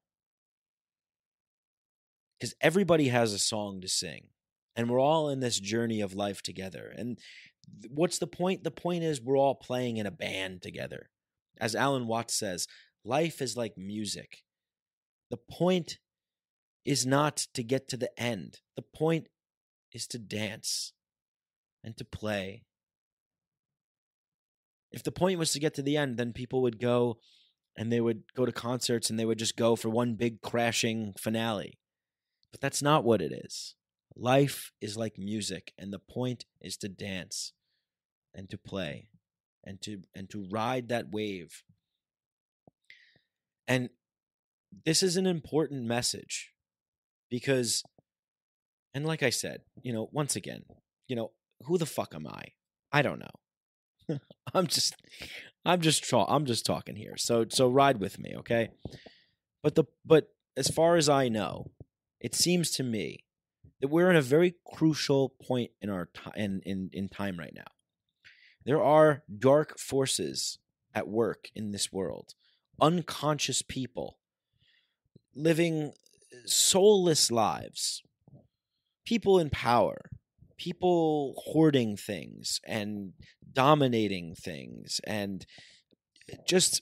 Cuz everybody has a song to sing and we're all in this journey of life together. And what's the point? The point is we're all playing in a band together. As Alan Watts says, life is like music. The point is not to get to the end. The point is to dance and to play. If the point was to get to the end, then people would go and they would go to concerts and they would just go for one big crashing finale. But that's not what it is. Life is like music, and the point is to dance and to play and to and to ride that wave. And this is an important message because and like I said, you know, once again, you know, who the fuck am I? I don't know. I'm just I'm just tra- I'm just talking here. So so ride with me, okay? But the but as far as I know, it seems to me we're in a very crucial point in our time in, in, in time right now. There are dark forces at work in this world, unconscious people living soulless lives, people in power, people hoarding things and dominating things, and just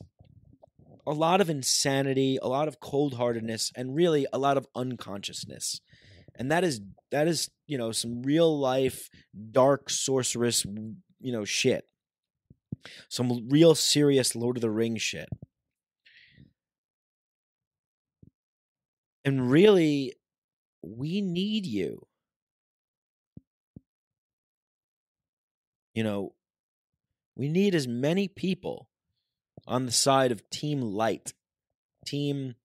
a lot of insanity, a lot of cold heartedness, and really a lot of unconsciousness and that is that is you know some real life dark sorceress you know shit. Some real serious lord of the rings shit. And really we need you. You know we need as many people on the side of team light team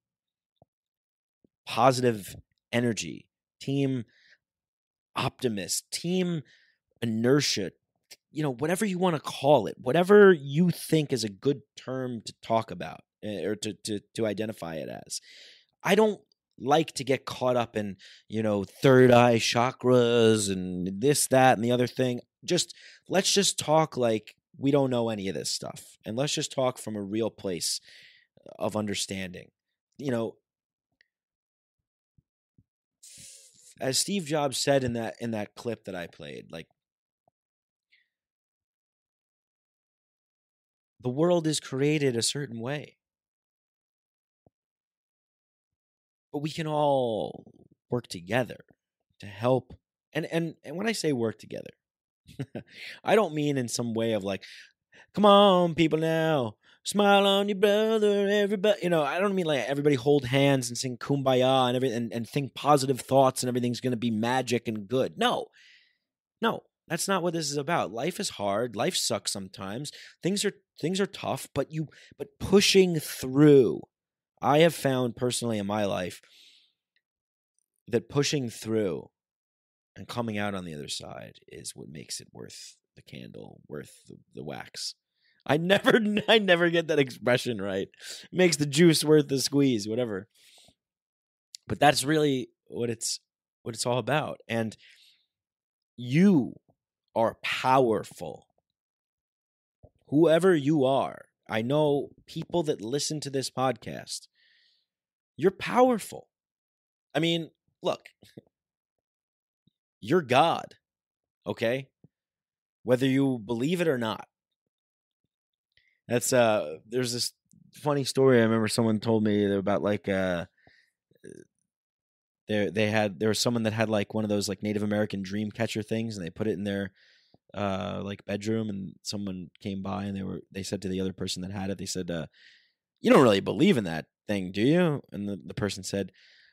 positive energy team optimist, team inertia, you know, whatever you want to call it, whatever you think is a good term to talk about eh, or to, to, to identify it as. I don't like to get caught up in, you know, third eye chakras and this, that, and the other thing. Just let's just talk like we don't know any of this stuff. And let's just talk from a real place of understanding. You know, as Steve Jobs said in that in that clip that I played, like the world is created a certain way. But we can all work together to help and and and when I say work together, I don't mean in some way of like, come on, people now, smile on your brother, everybody. You know, I don't mean like everybody hold hands and sing kumbaya and everything and, and think positive thoughts and everything's going to be magic and good. No, no, that's not what this is about. Life is hard. Life sucks sometimes. Things are things are tough, but you but pushing through. I have found personally in my life that pushing through and coming out on the other side is what makes it worth the candle, worth the, the wax. I never I never get that expression right. Makes the juice worth the squeeze, whatever. But that's really what it's what it's all about. And you are powerful. Whoever you are, I know people that listen to this podcast. You're powerful. I mean, look, you're God, okay? Whether you believe it or not. That's uh there's this funny story I remember someone told me about like uh they they had there was someone that had like one of those like Native American dream catcher things and they put it in their uh like bedroom and someone came by and they were they said to the other person that had it they said uh you don't really believe in that thing do you? And the, the person said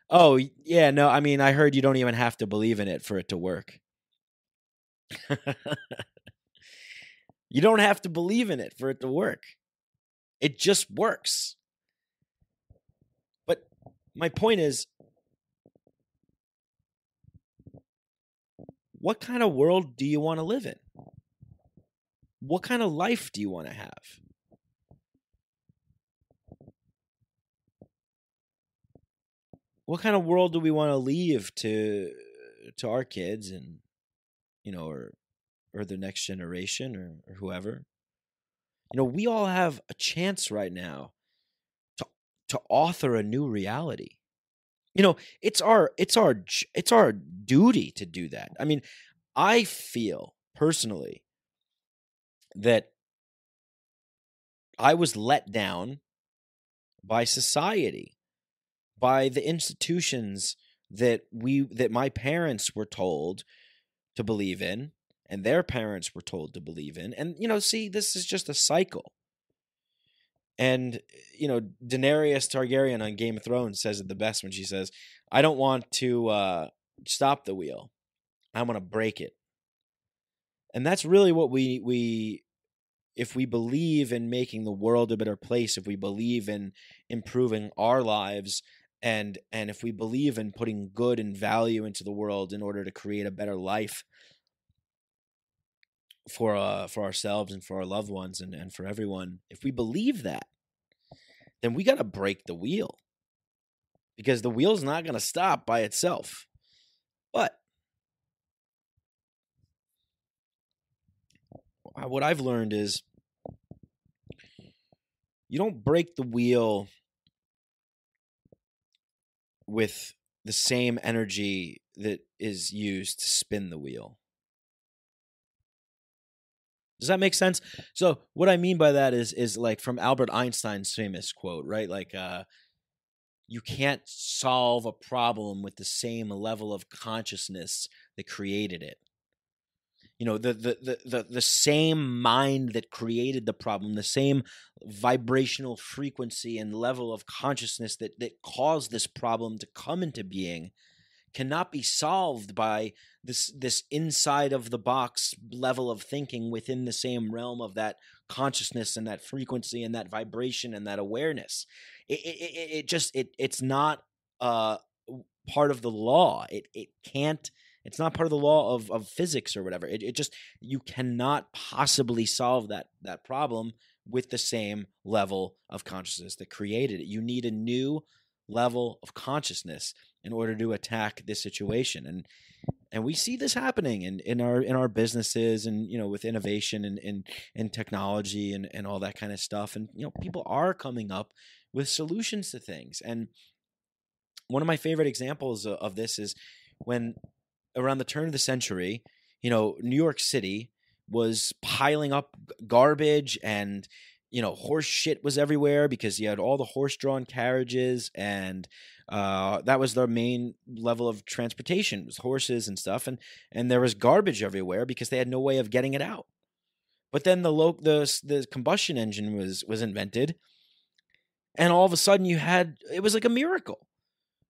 oh yeah no i mean i heard you don't even have to believe in it for it to work You don't have to believe in it for it to work. It just works. But my point is what kind of world do you want to live in? What kind of life do you want to have? what kind of world do we want to leave to to our kids and you know or or the next generation or, or whoever. You know we all have a chance right now to to author a new reality. You know it's our it's our it's our duty to do that. I mean i feel personally that i was let down by society by the institutions that we that my parents were told to believe in and their parents were told to believe in and you know see this is just a cycle. And you know Daenerys Targaryen on Game of Thrones says it the best when she says I don't want to uh stop the wheel. I want to break it. And that's really what we we if we believe in making the world a better place if we believe in improving our lives and and if we believe in putting good and value into the world in order to create a better life for uh for ourselves and for our loved ones and, and for everyone if we believe that then we got to break the wheel because the wheel's not going to stop by itself but what i've learned is you don't break the wheel with the same energy that is used to spin the wheel. Does that make sense? So what I mean by that is is like from Albert Einstein's famous quote, right? Like uh you can't solve a problem with the same level of consciousness that created it. You know, the the the the, the same mind that created the problem, the same vibrational frequency and level of consciousness that that caused this problem to come into being cannot be solved by this this inside of the box level of thinking within the same realm of that consciousness and that frequency and that vibration and that awareness. It it, it, just it it's not uh part of the law. It it can't it's not part of the law of, of physics or whatever. It, it just you cannot possibly solve that that problem with the same level of consciousness that created it. You need a new level of consciousness in order to attack this situation. And and we see this happening in, in our in our businesses and you know with innovation and and, and technology and, and all that kind of stuff. And you know people are coming up with solutions to things. And one of my favorite examples of, this is when around the turn of the century you know new york city was piling up garbage and you know horse shit was everywhere because you had all the horse drawn carriages and uh, that was their main level of transportation was horses and stuff and and there was garbage everywhere because they had no way of getting it out. But then the lo- the the combustion engine was was invented and all of a sudden you had it was like a miracle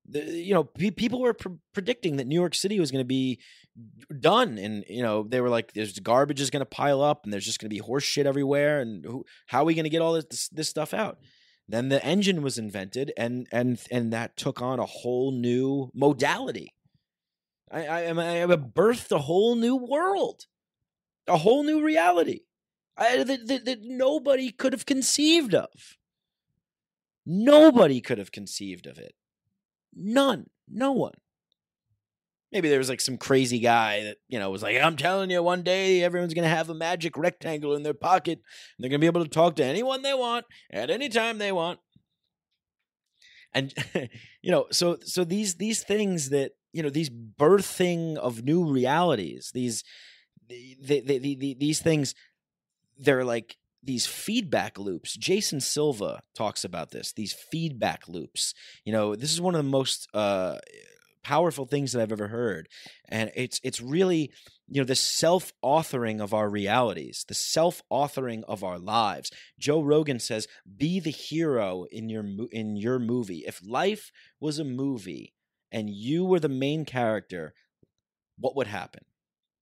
the, you know pe- people were pr- predicting that New York City was going to be done and you know they were like there's garbage is going to pile up and there's just going to be horse shit everywhere and who, how are we going to get all this this stuff out? Then the engine was invented and and and that took on a whole new modality. I i, I, I birthed a whole new world a whole new reality I, that, that, that nobody could have conceived of. Nobody could have conceived of it none. No one. Maybe there was like some crazy guy that you know was like i'm telling you one day everyone's going to have a magic rectangle in their pocket and they're going to be able to talk to anyone they want at any time they want. And you know so so these these things that you know these birthing of new realities these the, the, the, the, these things they're like these feedback loops. Jason silva talks about this these feedback loops. You know this is one of the most uh powerful things that i've ever heard. And it's it's really you know the self-authoring of our realities the self-authoring of our lives. Joe rogan says be the hero in your in your movie. If life was a movie and you were the main character what would happen?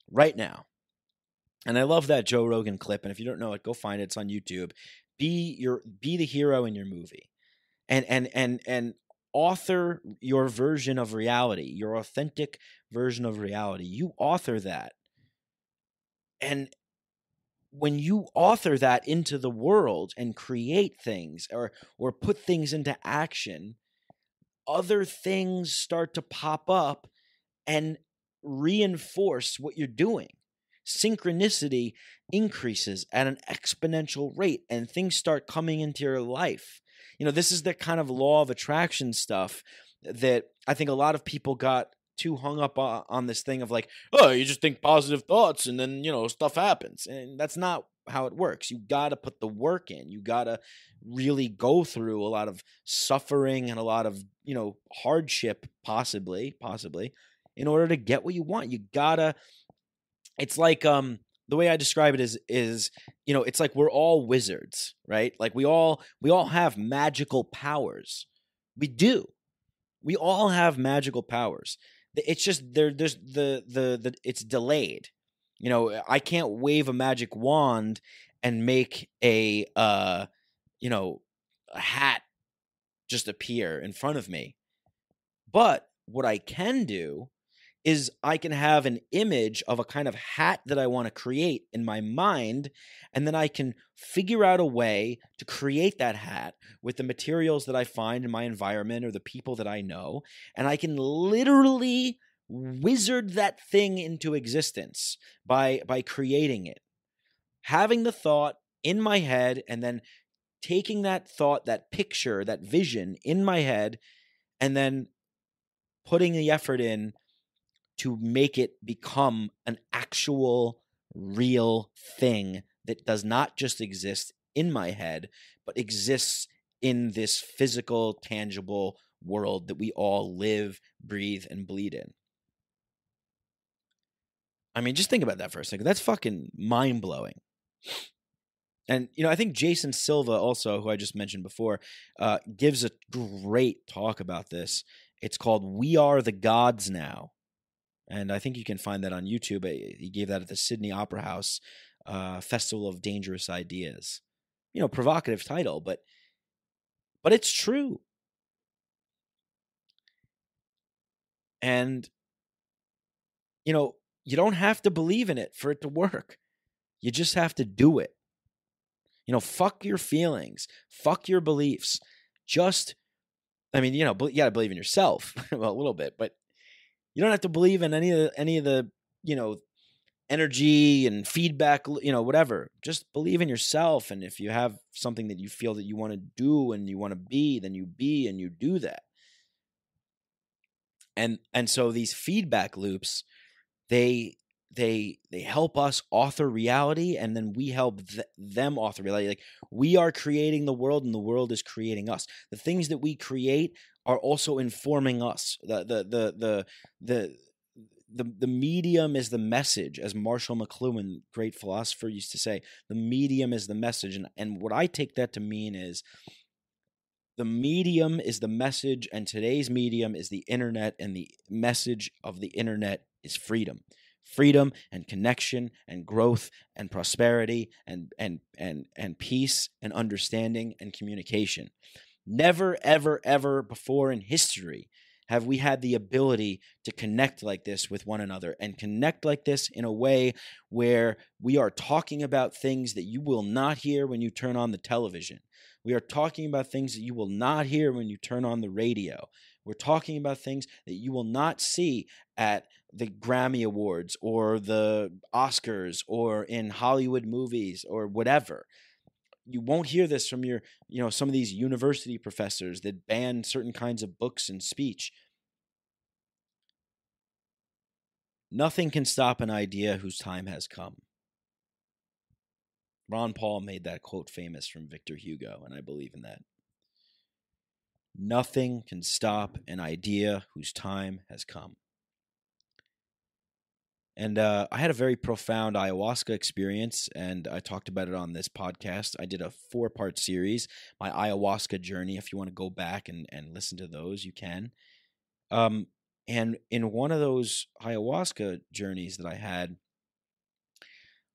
Right now and I love that Joe Rogan clip. And if you don't know it, go find it. It's on YouTube. Be your be the hero in your movie, and and and and author your version of reality, your authentic version of reality. You author that, and when you author that into the world and create things or or put things into action, other things start to pop up and reinforce what you're doing. Synchronicity increases at an exponential rate and things start coming into your life. You know, this is the kind of law of attraction stuff that I think a lot of people got too hung up on, this thing of like, oh, you just think positive thoughts and then, you know, stuff happens. And that's not how it works. You got to put the work in. You got to really go through a lot of suffering and a lot of, you know, hardship possibly, possibly in order to get what you want. You got to it's like um the way I describe it is is you know, it's like we're all wizards, right? Like we all we all have magical powers. We do. We all have magical powers. It's just there there's the the the it's delayed. You know, I can't wave a magic wand and make a uh you know, a hat just appear in front of me. But what I can do is I can have an image of a kind of hat that I want to create in my mind, and then I can figure out a way to create that hat with the materials that I find in my environment or the people that I know, and I can literally wizard that thing into existence by by creating it. Having the thought in my head and then taking that thought, that picture, that vision in my head, and then putting the effort in to make it become an actual real thing that does not just exist in my head, but exists in this physical, tangible world that we all live, breathe, and bleed in. I mean, just think about that for a second. That's fucking mind blowing. And you know, I think Jason Silva, also who I just mentioned before, uh, gives a great talk about this. It's called "We Are the Gods Now," and I think you can find that on YouTube. He gave that at the Sydney Opera House uh, Festival of Dangerous Ideas. You know, provocative title, but but it's true. And you know, you don't have to believe in it for it to work. You just have to do it. You know, fuck your feelings, fuck your beliefs. Just, I mean, you know, you got to believe in yourself well, a little bit, but you don't have to believe in any of the, any of the, you know, energy and feedback, you know, whatever. Just believe in yourself. And if you have something that you feel that you want to do and you want to be, then you be and you do that. And and so these feedback loops, they they they help us author reality and then we help th- them author reality like we are creating the world and the world is creating us. The things that we create are also informing us. The the the the the the, the medium is the message as marshall mcluhan great philosopher used to say the medium is the message and, and what i take that to mean is the medium is the message and today's medium is the internet and the message of the internet is freedom freedom and connection and growth and prosperity and and and and peace and understanding and communication. Never ever ever before in history have we had the ability to connect like this with one another and connect like this in a way where we are talking about things that you will not hear when you turn on the television. We are talking about things that you will not hear when you turn on the radio we're talking about things that you will not see at the Grammy Awards or the Oscars or in Hollywood movies or whatever. You won't hear this from your, you know, some of these university professors that ban certain kinds of books and speech. Nothing can stop an idea whose time has come. Ron Paul made that quote famous from Victor Hugo, and I believe in that. Nothing can stop an idea whose time has come. And uh, I had a very profound ayahuasca experience, and I talked about it on this podcast. I did a four part series, my ayahuasca journey. If you want to go back and, and listen to those, you can. Um, and in one of those ayahuasca journeys that I had,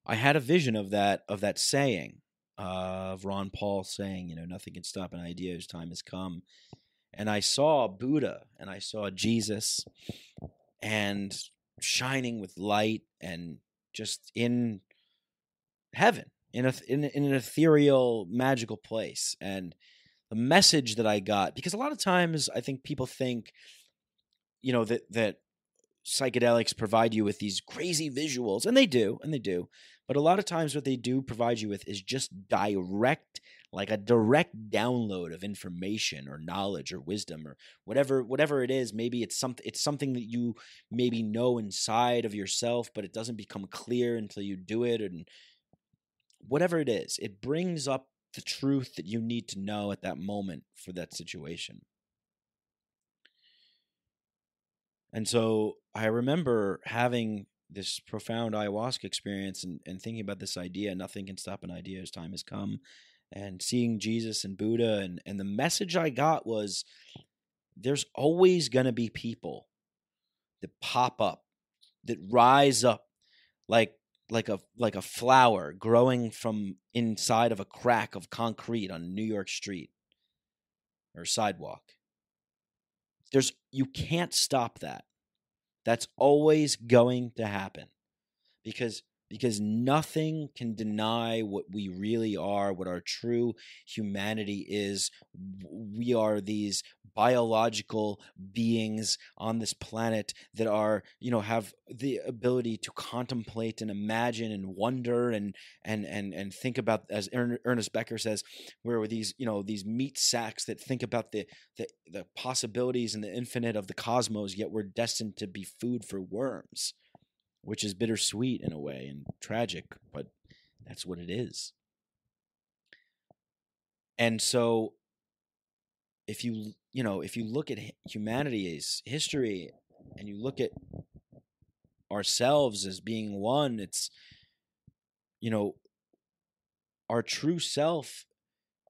I had a vision of that of that saying of Ron Paul saying, you know, nothing can stop an idea whose time has come. And I saw Buddha and I saw Jesus and shining with light and just in heaven in a in, in an ethereal magical place and the message that I got because a lot of times I think people think you know that that psychedelics provide you with these crazy visuals and they do and they do but a lot of times what they do provide you with is just direct like a direct download of information or knowledge or wisdom or whatever whatever it is. Maybe it's something it's something that you maybe know inside of yourself but it doesn't become clear until you do it and whatever it is. It brings up the truth that you need to know at that moment for that situation. And so i remember having this profound ayahuasca experience and, and thinking about this idea nothing can stop an idea as time has come and seeing jesus and buddha and, and the message i got was there's always going to be people that pop up that rise up like like a like a flower growing from inside of a crack of concrete on New York street or sidewalk. There's you can't stop that. That's always going to happen. Because because nothing can deny what we really are, what our true humanity is. We are these biological beings on this planet that are, you know, have the ability to contemplate and imagine and wonder and and and and think about, as Ernest Becker says, where these, you know, these meat sacks that think about the the, the possibilities and the infinite of the cosmos, yet we're destined to be food for worms which is bittersweet in a way and tragic, but that's what it is. And so if you you know, if you look at humanity's history and you look at ourselves as being one, it's you know, our true self,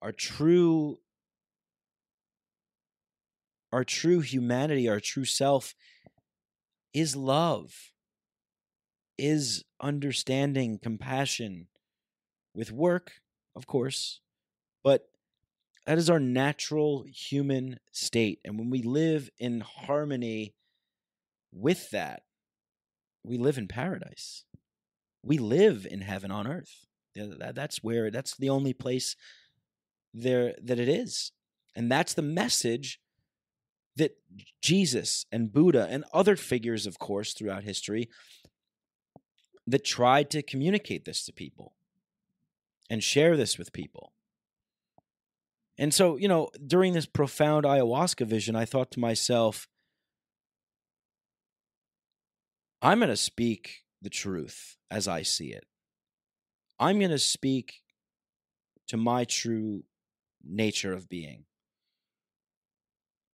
our true our true humanity, our true self is love is understanding, compassion with work, of course, but that is our natural human state. And when we live in harmony with that, we live in paradise. We live in heaven on earth. That's where, that's the only place there that it is. And that's the message that Jesus and Buddha and other figures, of course, throughout history that tried to communicate this to people and share this with people. And so, you know, during this profound ayahuasca vision, I thought to myself, I'm going to speak the truth as I see it. I'm going to speak to my true nature of being.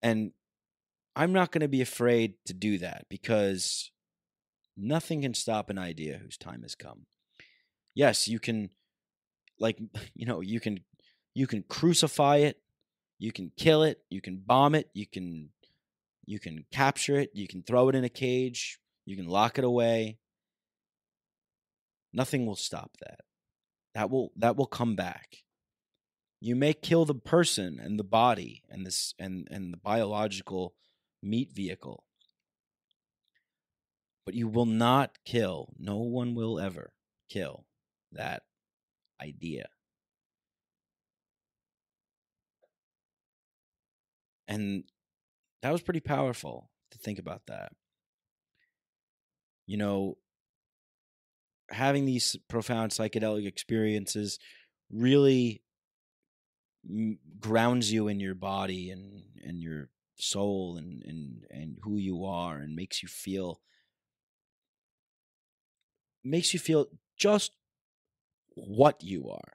And I'm not going to be afraid to do that because Nothing can stop an idea whose time has come. Yes, you can like you know, you can you can crucify it, you can kill it, you can bomb it, you can you can capture it, you can throw it in a cage, you can lock it away. Nothing will stop that. That will that will come back. You may kill the person and the body and this and and the biological meat vehicle but you will not kill, no one will ever kill that idea. And that was pretty powerful to think about that. You know, having these profound psychedelic experiences really grounds you in your body and and your soul and and and who you are and makes you feel makes you feel just what you are.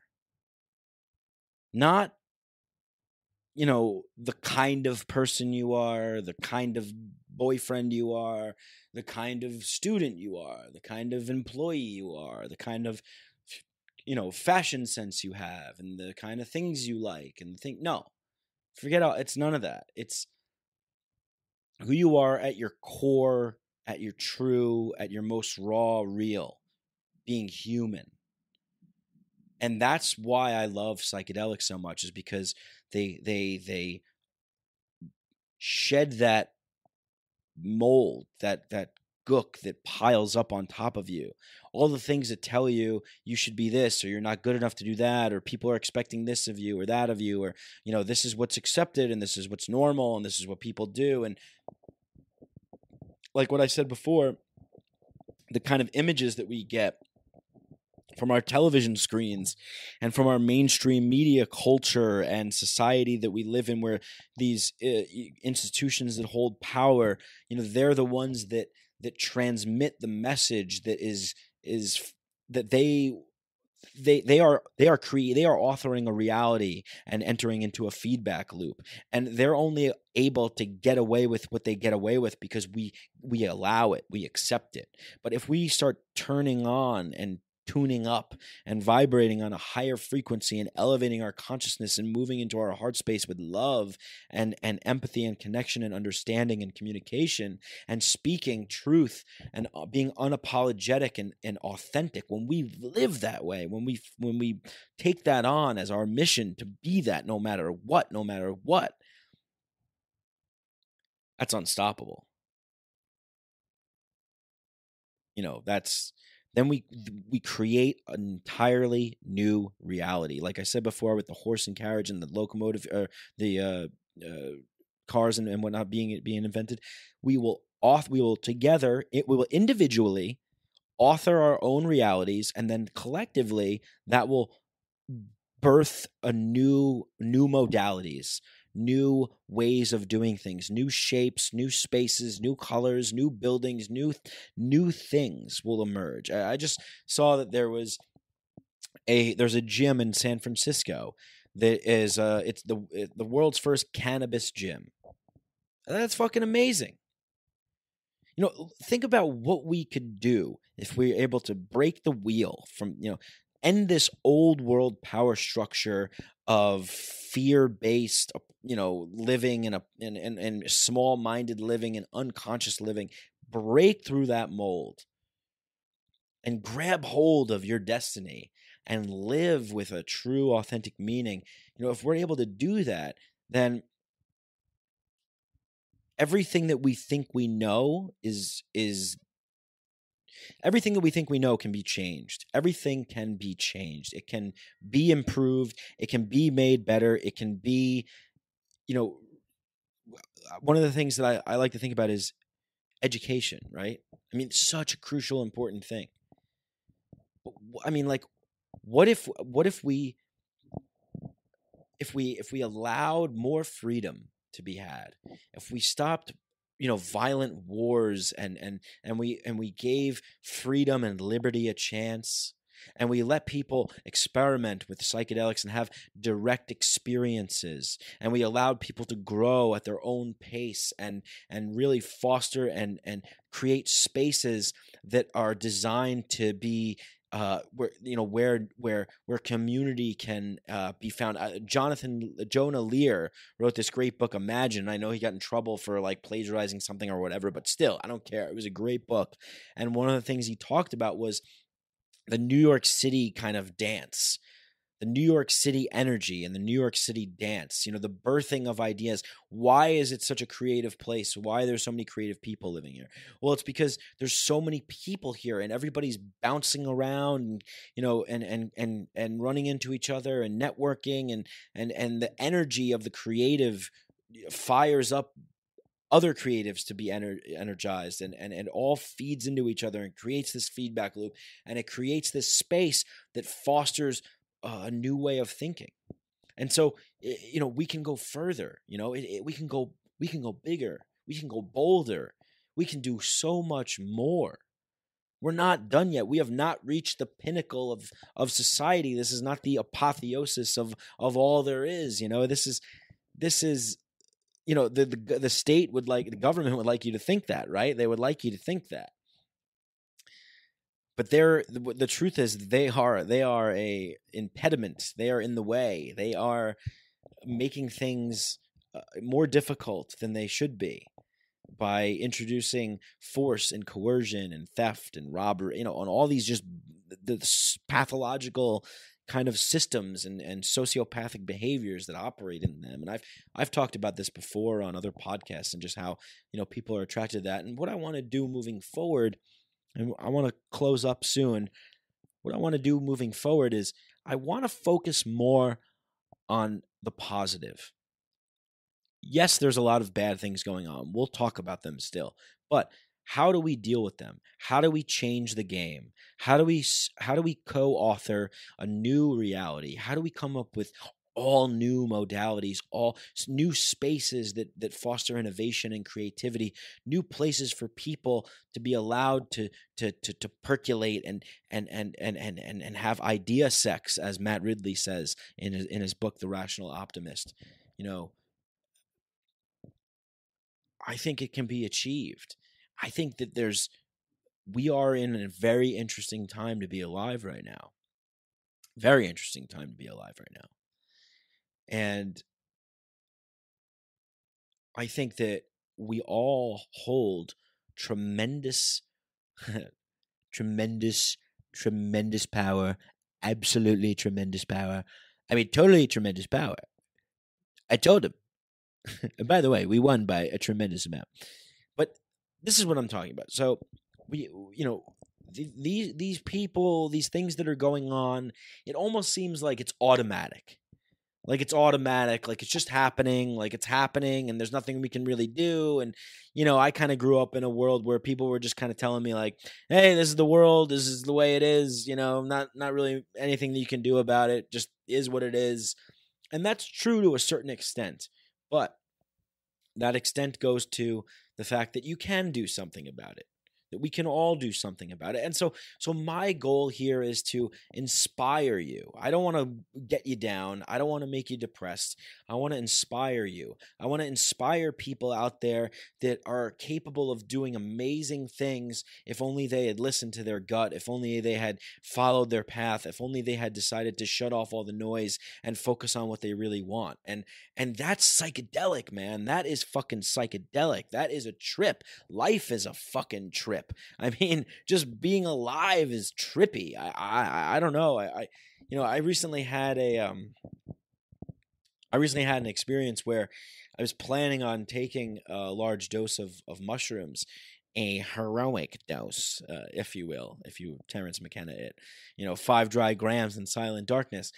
Not, you know, the kind of person you are, the kind of boyfriend you are, the kind of student you are, the kind of employee you are, the kind of, you know, fashion sense you have, and the kind of things you like, and think, no, forget all, it's none of that. It's who you are at your core, at your true, at your most raw, real being human. And that's why I love psychedelics so much is because they they they shed that mold, that that gook that piles up on top of you all the things that tell you you should be this or you're not good enough to do that or people are expecting this of you or that of you or you know this is what's accepted and this is what's normal and this is what people do and like what i said before the kind of images that we get from our television screens and from our mainstream media culture and society that we live in where these uh, institutions that hold power you know they're the ones that that transmit the message that is is that they they they are they are cre- they are authoring a reality and entering into a feedback loop. And they're only able to get away with what they get away with because we we allow it we accept it. But if we start turning on and tuning up and vibrating on a higher frequency and elevating our consciousness and moving into our heart space with love and, and empathy and connection and understanding and communication and speaking truth and uh, being unapologetic and, and authentic. When we live that way when we when we take that on as our mission to be that no matter what no matter what that's unstoppable. You know that's then we we create an entirely new reality. Like I said before, with the horse and carriage and the locomotive, or uh, the uh, uh, cars and, and whatnot being being invented, we will auth we will together it we will individually author our own realities, and then collectively that will birth a new new modalities new ways of doing things, new shapes, new spaces, new colors, new buildings, new new things will emerge. I, just saw that there was a there's a gym in San Francisco that is uh it's the the world's first cannabis gym. That's fucking amazing. You know, think about what we could do if we are able to break the wheel from, you know, end this old world power structure of fear based uh, you know living in a in, in small minded living and unconscious living break through that mold and grab hold of your destiny and live with a true authentic meaning. You know if we're able to do that then everything that we think we know is is everything that we think we know can be changed. Everything can be changed. It can be improved. It can be made better. It can be, you know, one of the things that I, I like to think about is education, right? I mean, such a crucial, important thing. I mean, like, what if, what if we, if we, if we allowed more freedom to be had, if we stopped you know violent wars and and and we and we gave freedom and liberty a chance and we let people experiment with psychedelics and have direct experiences and we allowed people to grow at their own pace and and really foster and and create spaces that are designed to be uh, where you know where where where community can uh, be found. Uh, Jonathan Jonah Lehrer wrote this great book, Imagine. I know he got in trouble for like plagiarizing something or whatever, but still, I don't care. It was a great book, and one of the things he talked about was the New York City kind of dance the New York City energy and the New York City dance, you know, the birthing of ideas. Why is it such a creative place? Why are there so many creative people living here? Well, it's because there's so many people here and everybody's bouncing around, and, you know, and and and and running into each other and networking and and and the energy of the creative fires up other creatives to be ener- energized and, and and all feeds into each other and creates this feedback loop and it creates this space that fosters a new way of thinking. And so you know we can go further you know it, it, we can go we can go bigger we can go bolder we can do so much more. We're not done yet. We have not reached the pinnacle of of society. This is not the apotheosis of of all there is you know? This is this is you know the the, the state would like the government would like you to think that right? They would like you to think that but they're the, the truth is they are they are a impediment they are in the way they are making things uh, more difficult than they should be by introducing force and coercion and theft and robbery you know on all these just the pathological kind of systems and, and sociopathic behaviors that operate in them. And I've I've talked about this before on other podcasts and just how you know people are attracted to that. And what I want to do moving forward, and I want to close up soon. What I want to do moving forward is I want to focus more on the positive. Yes, there's a lot of bad things going on. We'll talk about them still. But how do we deal with them how do we change the game how do we how do we co-author a new reality how do we come up with all new modalities all new spaces that that foster innovation and creativity new places for people to be allowed to to to, to percolate and and, and and and and and have idea sex as Matt Ridley says in his, in his book The Rational Optimist you know I think it can be achieved I think that there's we are in a very interesting time to be alive right now. Very interesting time to be alive right now. And I think that we all hold tremendous tremendous tremendous power, absolutely tremendous power. I mean totally tremendous power. I told him. and by the way, we won by a tremendous amount. But this is what I'm talking about. So we, you know, these these people, these things that are going on, it almost seems like it's automatic. Like it's automatic, like it's just happening, like it's happening, and there's nothing we can really do. And you know, I kind of grew up in a world where people were just kind of telling me, like, "Hey, this is the world. This is the way it is." You know, not not really anything that you can do about it. Just is what it is, and that's true to a certain extent. But that extent goes to the fact that you can do something about it that we can all do something about it. And so so my goal here is to inspire you. I don't want to get you down. I don't want to make you depressed. I want to inspire you. I want to inspire people out there that are capable of doing amazing things if only they had listened to their gut if only they had followed their path if only they had decided to shut off all the noise and focus on what they really want. And and that's psychedelic man. That is fucking psychedelic. That is a trip. Life is a fucking trip trip. I mean, just being alive is trippy. I I, I don't know. I, I you know I recently had a um I recently had an experience where I was planning on taking a large dose of of mushrooms a heroic dose, uh, if you will, if you Terence McKenna it, you know, five dry grams in silent darkness.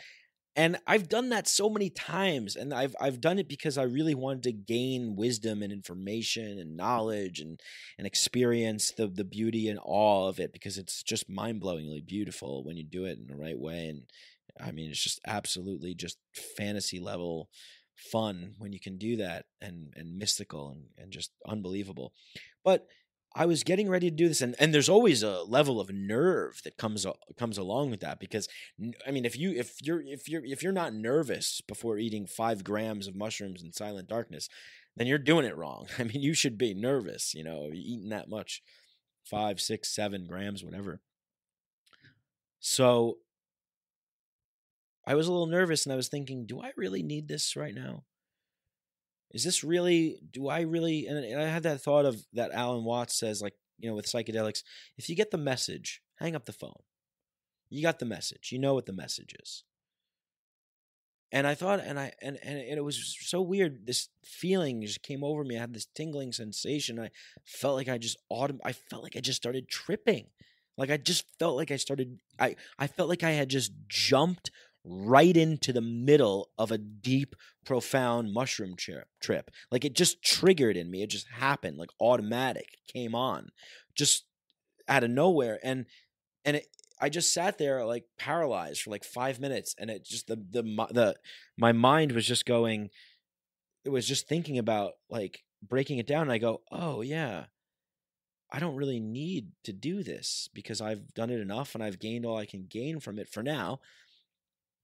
And I've done that so many times, and I've I've done it because I really wanted to gain wisdom and information and knowledge and and experience the the beauty and awe of it because it's just mind blowingly beautiful when you do it in the right way. And I mean, it's just absolutely just fantasy level fun when you can do that and and mystical and and just unbelievable. But I was getting ready to do this, and, and there's always a level of nerve that comes comes along with that because I mean if you if you're if you're if you're not nervous before eating five grams of mushrooms in silent darkness, then you're doing it wrong. I mean you should be nervous, you know, eating that much, five, six, seven grams, whatever. So I was a little nervous, and I was thinking, do I really need this right now? Is this really do i really and, i had that thought of that alan watts says like you know with psychedelics if you get the message hang up the phone. You got the message. You know what the message is. And i thought and i and, and it was so weird. This feeling just came over me. I had this tingling sensation. I felt like i just autom- i felt like i just started tripping. Like i just felt like i started i i felt like i had just jumped right into the middle of a deep, profound mushroom trip. Like it just triggered in me. It just happened, like automatic, came on, just out of nowhere. And and it, I just sat there like paralyzed for like five minutes, and it just the the the my mind was just going. It was just thinking about like breaking it down. And I go, oh yeah. I don't really need to do this because I've done it enough and I've gained all I can gain from it for now.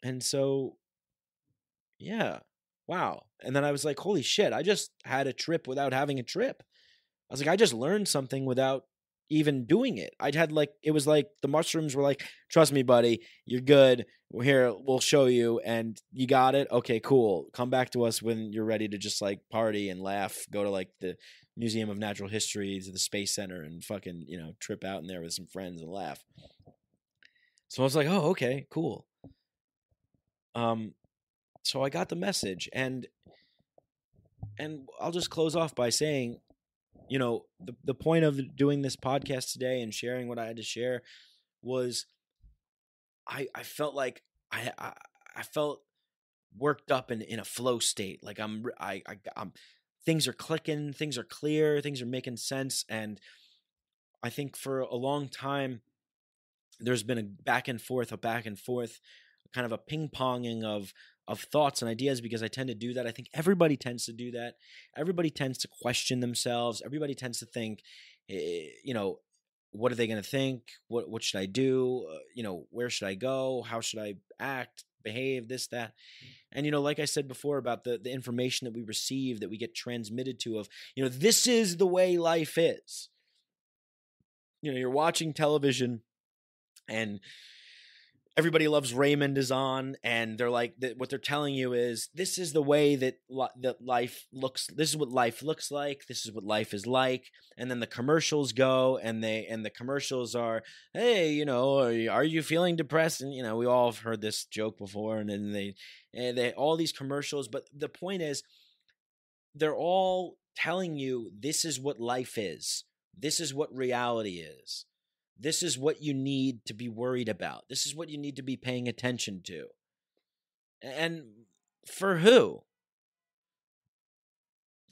And so, yeah, wow. And then I was like, holy shit, I just had a trip without having a trip. I was like, I just learned something without even doing it. I'd had like, it was like the mushrooms were like, trust me, buddy, you're good. We're here, we'll show you. And you got it. Okay, cool. Come back to us when you're ready to just like party and laugh, go to like the Museum of Natural History, to the Space Center, and fucking, you know, trip out in there with some friends and laugh. So I was like, oh, okay, cool. Um, so I got the message, and and I'll just close off by saying, you know, the the point of doing this podcast today and sharing what I had to share was, I I felt like I I, I felt worked up in in a flow state, like I'm I, I I'm things are clicking, things are clear, things are making sense, and I think for a long time there's been a back and forth, a back and forth, kind of a ping ponging of of thoughts and ideas because I tend to do that. I think everybody tends to do that. Everybody tends to question themselves. Everybody tends to think, eh, you know, what are they going to think? What what should I do? Uh, you know, where should I go? How should I act? Behave this that, and you know, like I said before about the the information that we receive that we get transmitted to of you know this is the way life is. You know, you're watching television, and everybody loves Raymond is on, and they're like, what they're telling you is this is the way that that life looks. This is what life looks like. This is what life is like. And then the commercials go, and they and the commercials are, hey, you know, are you, are you feeling depressed? And you know, we all have heard this joke before, and then they and they all these commercials. But the point is, they're all telling you this is what life is. This is what reality is. This is what you need to be worried about. This is what you need to be paying attention to. And for who?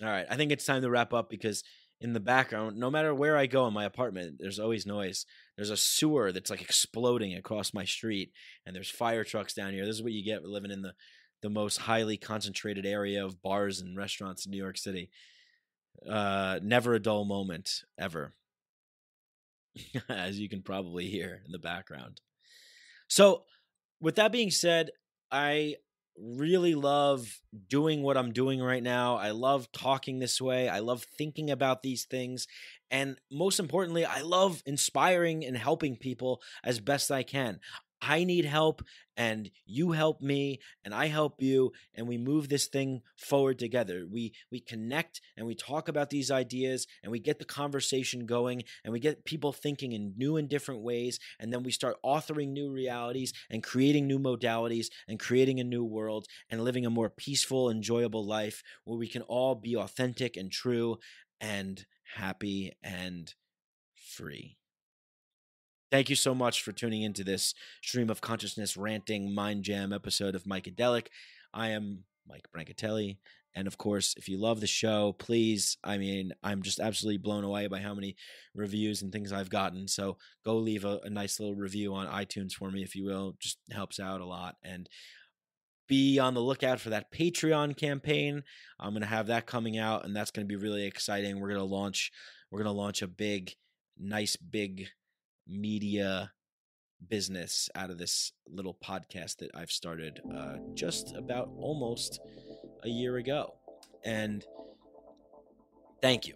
All right, I think it's time to wrap up because in the background, no matter where I go in my apartment, there's always noise. There's a sewer that's like exploding across my street, and there's fire trucks down here. This is what you get living in the the most highly concentrated area of bars and restaurants in New York City. Uh, never a dull moment ever. as you can probably hear in the background. So, with that being said, I really love doing what I'm doing right now. I love talking this way. I love thinking about these things. And most importantly, I love inspiring and helping people as best I can. I need help and you help me and I help you and we move this thing forward together. We we connect and we talk about these ideas and we get the conversation going and we get people thinking in new and different ways and then we start authoring new realities and creating new modalities and creating a new world and living a more peaceful enjoyable life where we can all be authentic and true and happy and free. Thank you so much for tuning into this stream of consciousness ranting mind jam episode of Mike Mikedelic. I am Mike Brancatelli. And of course, if you love the show, please, I mean, I'm just absolutely blown away by how many reviews and things I've gotten. So go leave a, a nice little review on iTunes for me, if you will. Just helps out a lot. And be on the lookout for that Patreon campaign. I'm going to have that coming out, and that's going to be really exciting. We're going to launch, we're going to launch a big, nice, big media business out of this little podcast that I've started uh, just about almost a year ago. And thank you.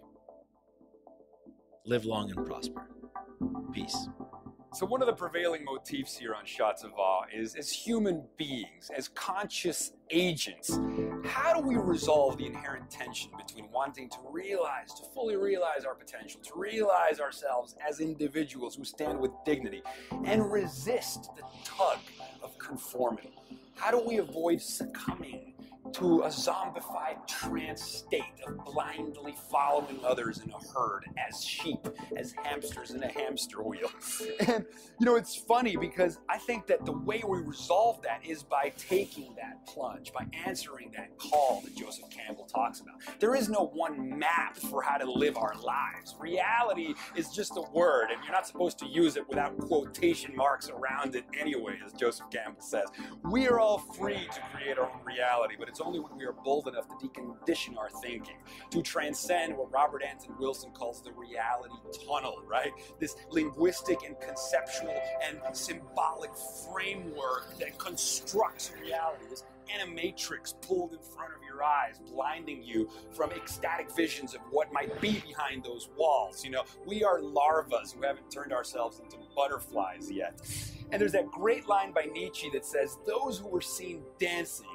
Live long and prosper. Peace. So one of the prevailing motifs here on Shots of Awe is as human beings, as conscious agents, how do we resolve the inherent tension between wanting to realize, to fully realize our potential, to realize ourselves as individuals who stand with dignity, and resist the tug of conformity? How do we avoid succumbing to a zombified trance state of blindly following others in a herd as sheep, as hamsters in a hamster wheel. And, you know, it's funny because I think that the way we resolve that is by taking that plunge, by answering that call that Joseph Campbell talks about. There is no one map for how to live our lives. Reality is just a word, and you're not supposed to use it without quotation marks around it anyway, as Joseph Campbell says. We are all free to create our own reality, but it's only when we are bold enough to decondition our thinking, to transcend what Robert Anton Wilson calls the reality tunnel, right? This linguistic and conceptual and symbolic framework that constructs reality, this animatrix pulled in front of your eyes, blinding you from ecstatic visions of what might be behind those walls. You know, we are larvas who haven't turned ourselves into butterflies yet. And there's that great line by Nietzsche that says, Those who were seen dancing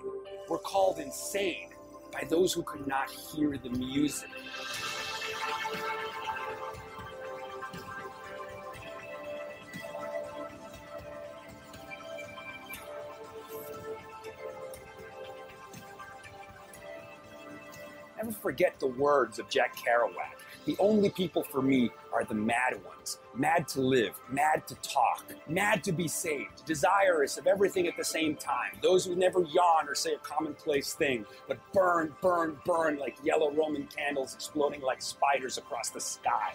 were called insane by those who could not hear the music. Never forget the words of Jack Kerouac. The only people for me are the mad ones. Mad to live, mad to talk, mad to be saved, desirous of everything at the same time. Those who never yawn or say a commonplace thing, but burn, burn, burn like yellow Roman candles exploding like spiders across the sky.